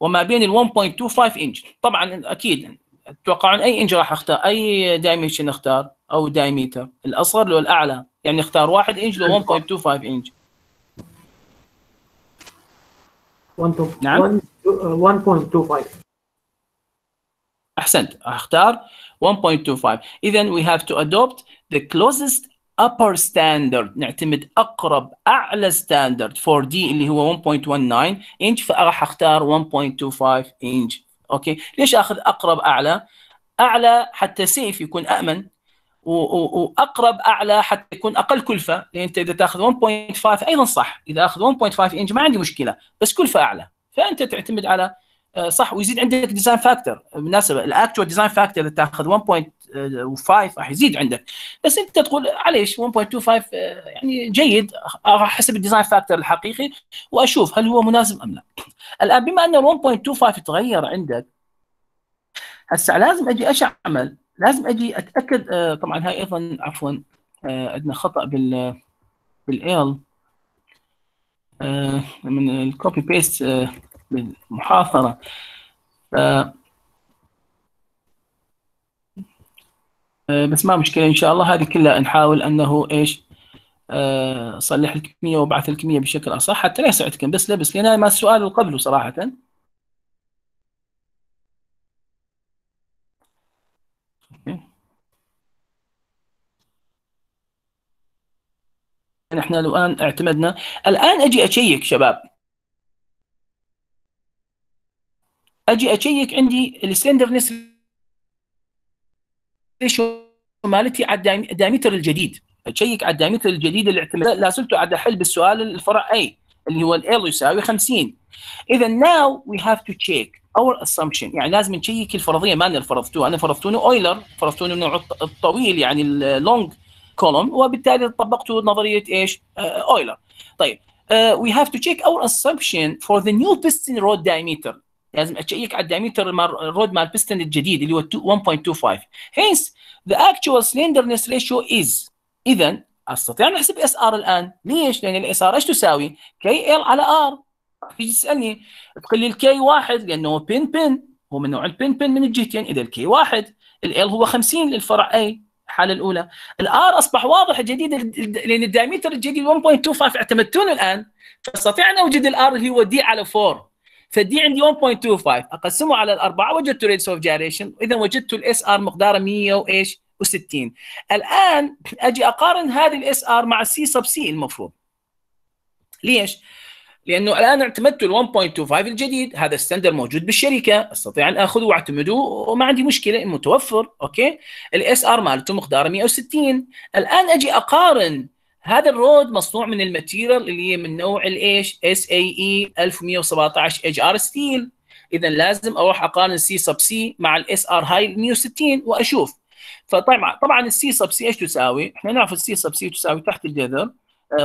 وما بين ال 1.25 انج طبعا أكيد تتوقعون أي انج راح أختار أي dimension أختار أو diameter الأصغر لو الأعلى. يعني اختار 1 انج لو 1.25 انج 1 to نعم. 1.25 أحسنت. أختار 1.25 اذا we have to adopt the closest upper standard. نعتمد أقرب أعلى standard for D اللي هو 1.19 انش فراح أختار 1.25 انش أوكي؟ ليش أخذ أقرب أعلى؟ أعلى حتى safe يكون امن وأقرب أعلى حتى يكون أقل كلفة لأن أنت إذا تأخذ 1.5 أيضا صح إذا أخذ 1.5 انش ما عندي مشكلة بس كلفة أعلى فأنت تعتمد على آه، صح ويزيد عندك design factor بالمناسبة ال actual design factor إذا تأخذ 1.5 راح يزيد عندك بس أنت تقول عليش 1.25 آه، يعني جيد احسب ال design factor الحقيقي وأشوف هل هو مناسب أم لا. الآن بما أن ال 1.25 تغير عندك هسه لازم أجي إيش اعمل؟ لازم أجي أتأكد آه، طبعا هاي أيضا عفوا آه، عندنا خطأ بال بالال آه، من الكوبي بيست بالمحاضره ف آه، بس ما مشكلة إن شاء الله هذه كلها نحاول أنه إيش آه، اصلح الكمية وأبعث الكمية بشكل أصح. حتى لا يسعدكم بس لبس لأن ما السؤال اللي قبله صراحة. نحن الآن اعتمدنا. الآن أجي أشيك شباب. أجي أشيك عندي ال slenderness ratio مالتي على ال diam- ال diameter الجديد. أشيك على ال diameter الجديد اللي اعتمد لا زلت قاعد احل بالسؤال الفرع A اللي هو L يساوي 50 إذا now we have to check our assumption. يعني لازم نشيك الفرضية. ما أنا فرضتوها أنا فرضتوني أويلر فرضتوني الط- الطويل يعني ال long column وبالتالي طبقت نظرية إيش؟ أويلر. طيب uh, we have to check our assumption for the new piston rod diameter. لازم أشيك على ال diameter ال rod مال بيستن الجديد اللي هو 1.25 hence the actual slenderness ratio is. اذا أستطيع أن أحسب SR الآن. ليش؟ لأن ال SR إيش تساوي؟ KL على R تيجي تسألني؟ تقول لي ال K واحد لأنه pin pin هو من نوع ال pin pin من الجهتين. إذا ال K واحد L هو 50 للفرع A الحاله الأولى. ال R أصبح واضح جديد لأن ال diameter الجديد 1.25 اعتمدتونه الآن فاستطيع ان اوجد ال R اللي هو D على 4 فال D عندي 1.25 أقسمه على الأربعة وجدت radius of gyration اذا وجدت ال SR مقداره 100 وإيش؟ و60 الآن أجي أقارن هذه ال SR مع ال C sub C المفروض. ليش؟ لأنه الآن اعتمدت ال 1.25 الجديد. هذا ال standard موجود بالشركة. أستطيع أن آخذه واعتمده وما عندي مشكلة متوفر. أوكي؟ ال SR مالته مقداره 160 الآن أجي أقارن هذا ال rod مصنوع من ال material اللي هي من نوع ال AISI 1117 HR steel. اذا لازم أروح أقارن C sub C مع ال SR هاي 160 وأشوف. فطبعا طبعا ال C sub C إيش تساوي؟ إحنا نعرف ال C sub C تساوي تحت الجذر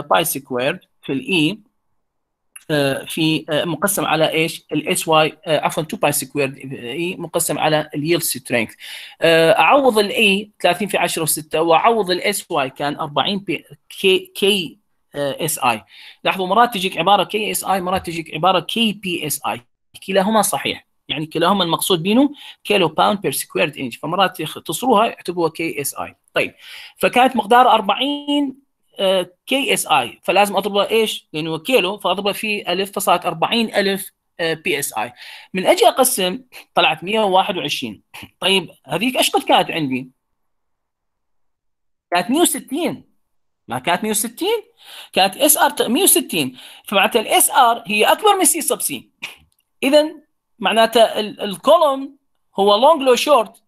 pi squared في ال E في مقسم على إيش؟ ال Sy عفوا 2 pi squared E مقسم على ال yield strength أعوض ال E 30 في 10 و6 وأعوض ال Sy كان 40 P K ksi لاحظوا مرات تجيك عبارة ksi مرات تجيك عبارة kpsi كلاهما صحيح. يعني كلاهما المقصود بينه kilo pound per squared inch فمرات تصروها يعتبروها ksi طيب فكانت مقدار 40 ksi فلازم اضربها إيش؟ لأنه كيلو فاضربها في ألف فصارت 40000 psi من أجي أقسم طلعت 121 طيب هذيك إيش قد كانت عندي؟ كانت 160 ما كانت 160 كانت SR 160 فمعناتها ال SR هي أكبر من C sub C اذا معناتها ال column هو long لو شورت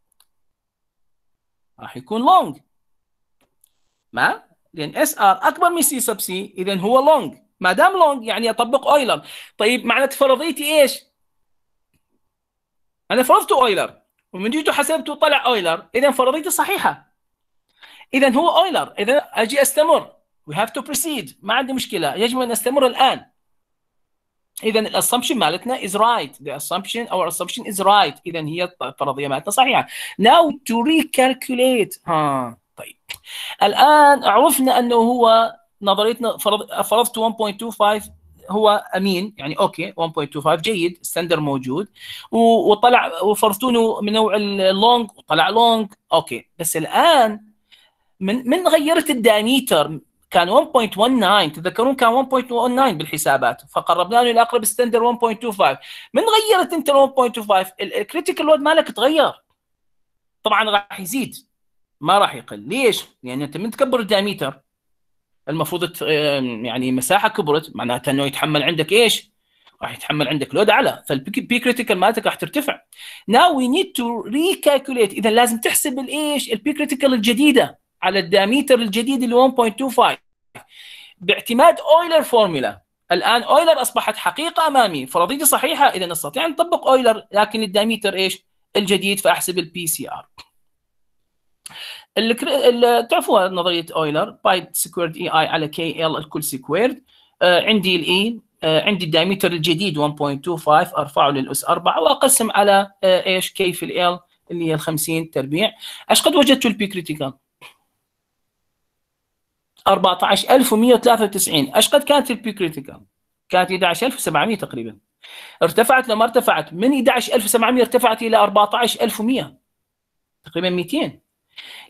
راح يكون long ما؟ لأن SR أكبر من C sub C اذا هو long ما دام long يعني اطبق اويلر طيب معناته فرضيتي إيش؟ أنا فرضت اويلر ومن جيتوا حسبته طلع اويلر اذا فرضيتي صحيحة. اذا هو اويلر اذا أجي أستمر. we have to proceed ما عندي مشكلة. يجب أن استمر الآن. اذا ال assumption مالتنا is right the assumption our assumption is right. اذا هي الفرضيه مالتنا صحيحة. Now to recalculate. ها. طيب. الآن عرفنا أنه هو نظريتنا فرض فرضت 1.25 هو أمين يعني أوكي 1.25 جيد standard موجود. وطلع وفرضتونه من نوع ال long وطلع long أوكي. بس الآن من من غيرت ال diameter؟ كان 1.19 تذكرون كان 1.19 بالحسابات فقربنا له إلى أقرب standard 1.25 من غيرت أنت 1.25 ال critical load مالك تغير. طبعا راح يزيد. ما راح يقل ليش؟ لأن أنت من تكبر ال diameter المفروض يعني مساحة كبرت معناتها إنه يتحمل عندك إيش؟ راح يتحمل عندك load أعلى فال P critical مالتك راح ترتفع. now we need to recalculate إذا لازم تحسب الإيش؟ ال P critical الجديدة على ال diameter الجديد اللي 1.25 باعتماد أويلر فورمولا الآن أويلر أصبحت حقيقة أمامي فرضيتي صحيحة إذا نستطيع أن نطبق أويلر لكن ال diameter إيش؟ الجديد فأحسب ال PCR. تعرفوا نظرية أويلر؟ pi squared E I على K L الكل squared. آه عندي ال I آه عندي ال diameter الجديد 1.25 أرفعه للأس 4 واقسم على آه إيش؟ K في L اللي هي ال 50 تربيع. إيش قد وجدت ال P critical 14193 إيش قد كانت ال P critical كانت 11700 تقريبا. ارتفعت لما ارتفعت. من 11700 ارتفعت إلى 14100 تقريبا 200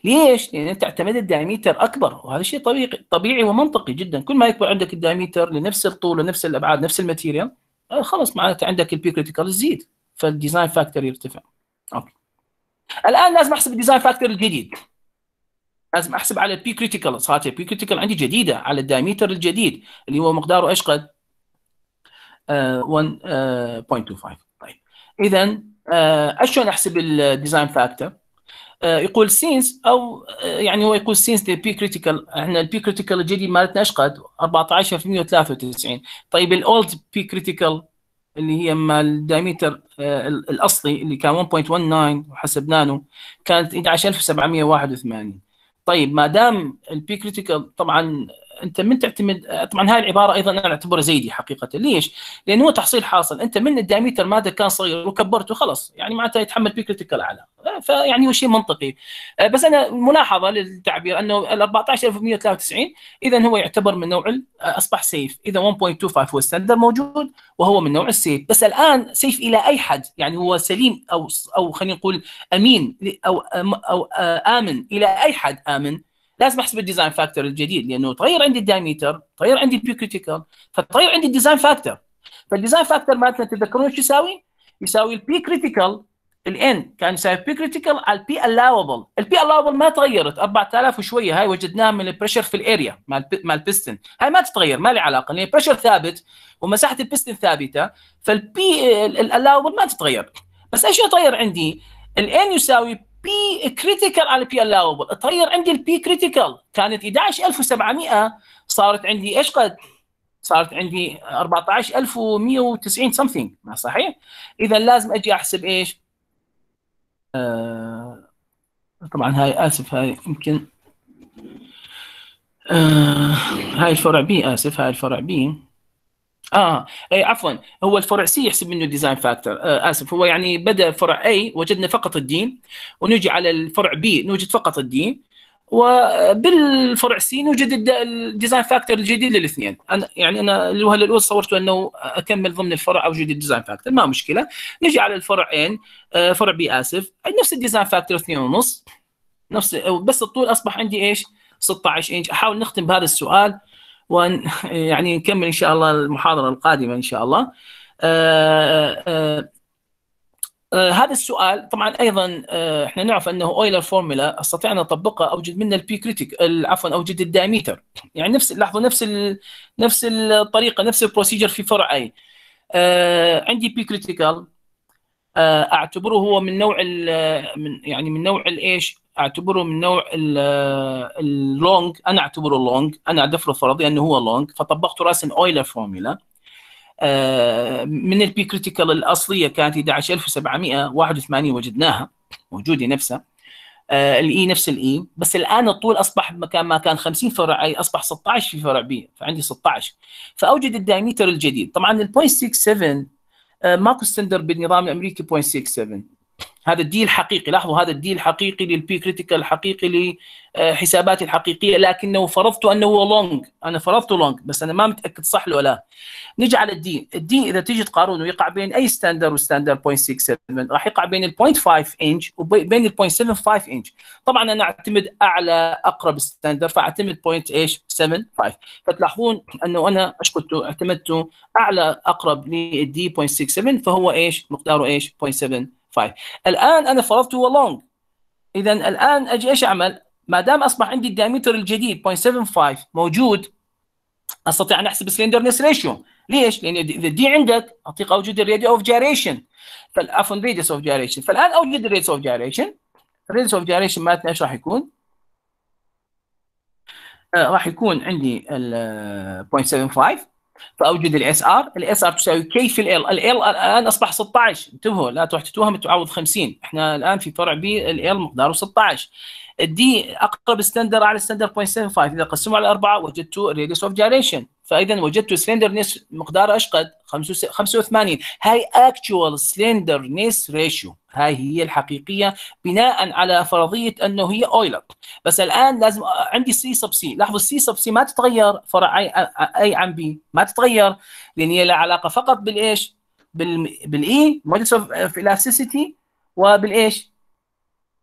ليش؟ لأن أنت اعتمدت diameter أكبر وهذا شيء طبيعي طبيعي ومنطقي جدا كل ما يكبر عندك ال diameter لنفس الطول ونفس الأبعاد نفس ال material خلص معناته عندك ال P critical تزيد فال design factor يرتفع okay الآن لازم أحسب ال design factor الجديد لازم أحسب على ال P critical صارت ال P critical عندي جديدة على ال diameter الجديد اللي هو مقداره إيش قد؟ آه, 1.25 آه, طيب اذا آه, شلون أحسب ال design factor؟ يقول since أو يعني هو يقول since ال P critical إحنا ال P critical الجديد مالتنا إيش قد؟ 14 في 193 طيب ال old P critical اللي هي مال ال diameter الأصلي اللي كان 1.19 وحسبنا له كانت 11781 طيب ما دام ال P critical طبعا أنت من تعتمد طبعا هاي العبارة أيضا أنا أعتبرها زايدة حقيقة. ليش؟ لأنه هو تحصيل حاصل. أنت من ال diameter ماذا كان صغير وكبرته خلاص يعني معناتها يتحمل P critical اعلى فيعني هو شيء منطقي. آه، بس أنا ملاحظة للتعبير أنه ال 14193 اذا هو يعتبر من نوع آه، أصبح safe إذا 1.25 هو ال standard موجود وهو من نوع ال safe بس الآن safe إلى أي حد؟ يعني هو سليم أو أو خلينا نقول أمين أو أو آمن إلى أي حد آمن؟ لازم احسب ال design factor الجديد لأنه تغير عندي ال diameter تغير عندي ال P critical فتغير عندي ال design factor فال design factor مالتنا تتذكرون شو يساوي؟ يساوي ال P critical الان كان يساوي P critical على ال P allowable ال P allowable ما تغيرت 4000 وشوية هاي وجدناها من ال pressure في ال area مال مال البستن هاي ما تتغير ما لي علاقة لأن ال pressure ثابت ومساحة البستن ثابتة فال P allowable ما تتغير بس إيش يتغير عندي؟ الان يساوي P critical على P allowable تغير عندي ال P critical كانت 11700 صارت عندي إيش قد؟ صارت عندي 14190 something ما صحيح؟ إذا لازم أجي أحسب إيش؟ آه طبعا هاي آسف هاي يمكن آه هاي الفرع B آسف هاي الفرع B آه اي عفوا. هو الفرع C يحسب منه design factor آه آسف. هو يعني بدأ فرع A وجدنا فقط ال D. ونجي على الفرع B نوجد فقط ال D. وبالفرع C نوجد ال d- ال design factor الجديد للاثنين. أنا يعني أنا الوهلة الأولى صورته أنه أكمل ضمن الفرع اوجد ال design factor ما مشكلة. نجي على الفرعين آه، فرع B آسف. نفس ال design factor اثنين ونص. نفس بس الطول أصبح عندي إيش؟ 16 إنش. أحاول نختم بهذا السؤال. وان يعني نكمل إن شاء الله المحاضرة القادمة إن شاء الله. آه، آه، آه، هذا السؤال طبعا أيضا آه، إحنا نعرف أنه أويلر فورمولا أستطيع أن اطبقها أوجد منها ال P critic- عفوا أوجد ال diameter يعني نفس لاحظوا نفس ال... نفس الطريقة نفس ال procedure في فرع A آه، عندي P critical أعتبره هو من نوع ال من يعني من نوع الايش؟ أعتبره من نوع ال long. أنا أعتبره long. أنا أفرضه فرضيا أنه هو long. فطبقت راسا أويلر فورمولا آه، من ال P critical الأصلية كانت 11781 وجدناها. موجودة نفسها. آه، ال E نفس ال E بس الآن الطول أصبح مكان ما كان 50 فرع A أصبح 16 في فرع B فعندي 16 فأوجد ال diameter الجديد. طبعا ال 0.67 آه، ماكو standard بالنظام الأمريكي 0.67 هذا ال D الحقيقي لاحظوا هذا ال D الحقيقي لل P critical الحقيقي لحساباتي الحقيقية لكنه فرضت أنه هو long أنا فرضته long بس أنا ما متأكد صح ولا نجي على ال D ال D إذا تيجي تقارنه يقع بين أي standard و standard 0.67 راح يقع بين ال 0.5 انش وبين ال 0.75 انش طبعا أنا أعتمد أعلى أقرب standard فأعتمد 0. إيش؟ 75 فتلاحظون أنه أنا إيش قلت اعتمدته أعلى أقرب لل D 0.67 فهو إيش؟ مقداره إيش؟ 0.75 الآن أنا فرضته هو long اذا الآن أجي إيش أعمل؟ ما دام أصبح عندي ال diameter الجديد 0.75 موجود أستطيع أن أحسب slenderness ratio ليش؟ لأن إذا D عندك أعطيك أوجد ال radio of gyration عفوا radius of gyration فالآن أوجد ال radius of gyration ال radius of gyration مالتنا إيش راح يكون؟ آه راح يكون عندي ال 0.75 فأوجد ال SR ال SR تساوي K في L L الآن أصبح 16 انتبهوا لا تروح تتوهم تعوض 50 إحنا الآن في فرع B L مقداره 16 ال D أقرب standard على standard 0.75 إذا قسموا على أربعة وجدت ال radius of gyration فإذا وجدت slenderness مقداره إيش قد 85 هاي actual slenderness ratio هاي هي الحقيقية بناء على فرضية إنه هي أويلر. بس الآن لازم عندي C sub C لاحظوا ال C sub C ما تتغير فرع A عن B ما تتغير لأن هي لها علاقة فقط بالإيش؟ بال E modulus of elasticity وبالايش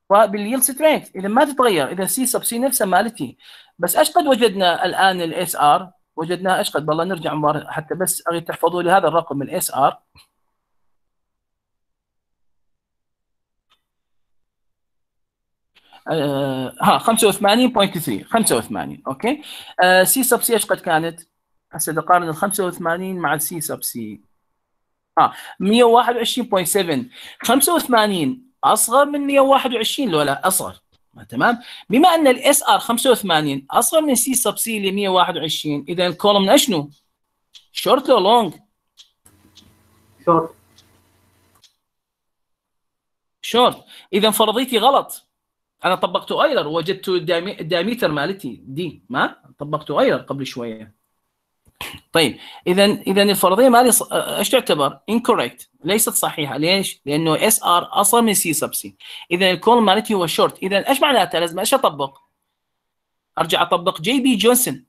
وبال yield strength اذا ما تتغير. اذا C sub C نفسها مالتي. بس إيش قد وجدنا الآن ال SR وجدناها إيش قد؟ والله نرجع مباراة حتى بس أريد تحفظوا لي هذا الرقم ال SR آه ها 85.3 85 okay؟ آه C sub C إيش قد كانت؟ هسه نقارن ال 85 مع ال C sub C آه 121.7 85 أصغر من 121 لو لا أصغر تمام؟ بما أن ال SR 85 أصغر من C sub C ل 121 اذا ال column شنو؟ شورت لو long؟ short شورت اذا فرضيتي غلط. أنا طبقت اويلر ووجدت ال diame- ال diameter مالتي دي ما؟ طبقت اويلر قبل شوية. طيب اذا اذا الفرضية مالي إيش تعتبر؟ incorrect. ليست صحيحة. ليش؟ لأنه SR أصلا من C sub C اذا ال column مالتي هو شورت اذا إيش معناته لازم إيش أطبق؟ أرجع أطبق جي بي جونسون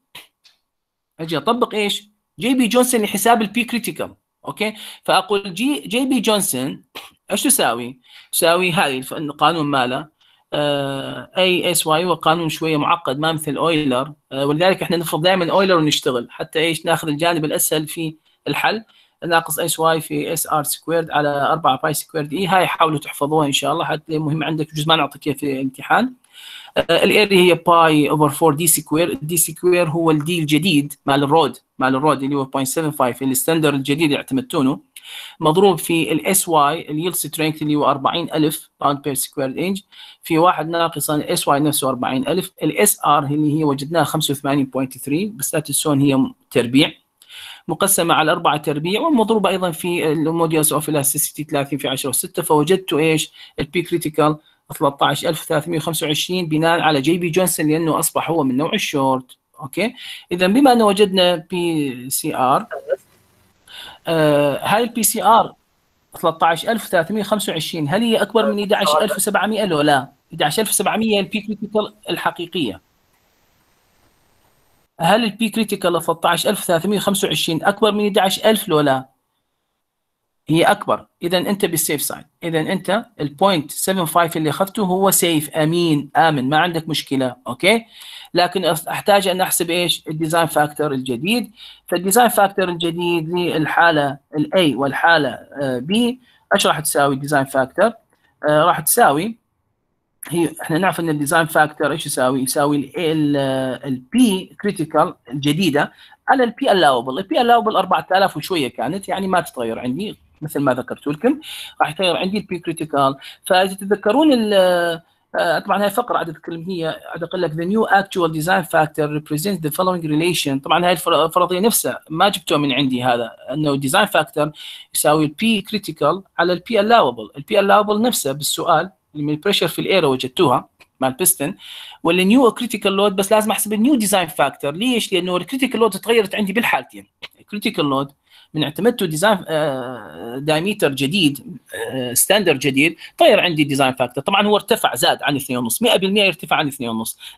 أجي أطبق إيش؟ جي بي جونسون لحساب ال P critical okay؟ فأقول جي جي بي جونسون إيش تساوي؟ تساوي هذه القانون ماله؟ A S y هو قانون شوية معقد ما مثل أويلر. آه، ولذلك إحنا نفرض دائما أويلر ونشتغل. حتى إيش ناخذ الجانب الأسهل في الحل ناقص S y في SR squared على 4 pi squared E هاي حاولوا تحفظوها إن شاء الله حتى مهم عندك جزء ما نعطيك إياه في الامتحان. ال area هي pi over 4 D square ال D square هو ال D الجديد مال ال rod مال ال rod اللي هو 0.75 ال standard الجديد اللي اعتمدتونه. مضروب في ال S y ال yield strength اللي هو 40000 pound per square inch في واحد ناقصا ال S y نفسه 40000 ال SR اللي هي وجدناها 85.3 بس لا تنسون هي تربيع. مقسمة على أربعة تربيع ومضروبه أيضا في ال modulus of elasticity 30 في 10 و6 فوجدت إيش؟ ال P critical 13325 بناء على جي بي جونسون لأنه أصبح هو من نوع ال short. okay؟ اذا بما أنه وجدنا P C R هاي ال P C R 13325 هل هي أكبر من 11700 لو لا 11700 ال P critical الحقيقية. هل ال P critical 13325 أكبر من 11000 لو لا. هي أكبر. اذا أنت بال safe side اذا أنت ال point 75 اللي أخذته هو safe آمين. آمن. ما عندك مشكلة. okay؟ لكن أحتاج أن أحسب إيش؟ ال design factor الجديد. فال design factor الجديد للحالة ال A والحالة B إيش راح تساوي ال design factor راح تساوي هي إحنا نعرف إن ال design factor إيش يساوي؟ يساوي ال P critical الجديدة على ال P allowable، ال P allowable 4000 وشوية كانت يعني ما تتغير عندي مثل ما ذكرت لكم. راح يتغير عندي ال P critical فإذا تتذكرون طبعا هاي فقرة عاد اتكلم هي عاد أقول لك the new actual design factor represents the following relation. طبعا هاي الفرضية نفسها ما جبتها من عندي هذا إنه design factor يساوي ال P critical على ال P allowable. ال P allowable نفسه بالسؤال من ال pressure في ال area وجدتوها مع ال piston وال new critical load بس لازم أحسب ال new design factor ليش؟ لأنه ال critical load تغيرت عندي بالحالتين. ال critical load من اعتمدته design diameter جديد standard جديد طير عندي design factor طبعا هو ارتفع زاد عن 2.5 100% يرتفع عن 2.5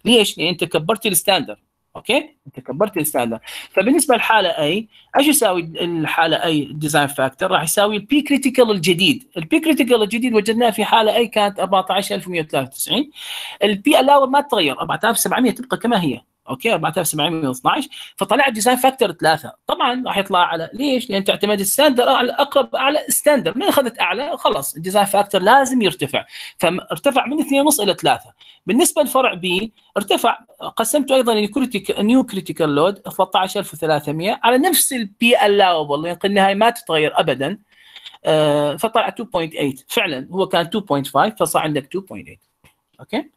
ليش؟ لأن أنت كبرت ال standard okay؟ أنت كبرت ال standard فبالنسبة للحالة A إيش يساوي الحالة A design factor راح يساوي ال P critical الجديد. ال P critical الجديد وجدناه في حالة A كانت 14193 ال P allowable ما تغير. 4700 تبقى كما هي. okay 4712 فطلع design factor 3 طبعا راح يطلع على ليش؟ لأن تعتمد ال standard على اقرب أعلى standard. من أخذت أعلى؟ خلاص ال design factor لازم يرتفع. فارتفع من 2.5 إلى 3 بالنسبة لفرع B ارتفع. قسمته أيضا new critical load 13300 على نفس ال P allowable لأن قلنا هاي ما تتغير ابدا. آه فطلع 2.8 فعلا هو كان 2.5 فصار عندك 2.8 okay؟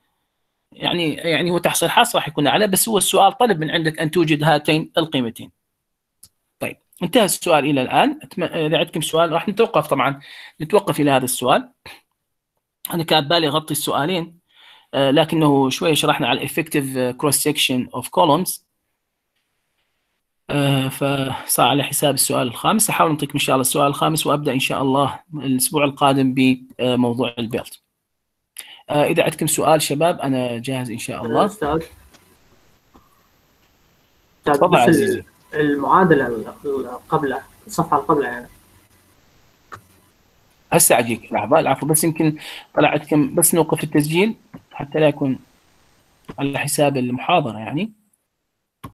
يعني يعني هو تحصيل حاصل راح يكون أعلى بس هو السؤال طلب من عندك أن توجد هاتين القيمتين. طيب انتهى السؤال إلى الآن إذا عندكم سؤال راح نتوقف طبعا نتوقف إلى هذا السؤال. أنا كان بالي أغطي السؤالين آه لكنه شوية شرحنا على ال effective cross section of columns فصار على حساب السؤال الخامس أحاول اعطيكم إن شاء الله السؤال الخامس وأبدأ إن شاء الله الأسبوع القادم بموضوع ال belt. آه إذا عندكم سؤال شباب أنا جاهز إن شاء الله. أستاذ. تفضل عزيزي. المعادلة اللي قبلها الصفحة اللي قبلها يعني. هسه أجيك. لحظة العفو بس يمكن طلع عندكم بس نوقف التسجيل حتى لا يكون على حساب المحاضرة يعني.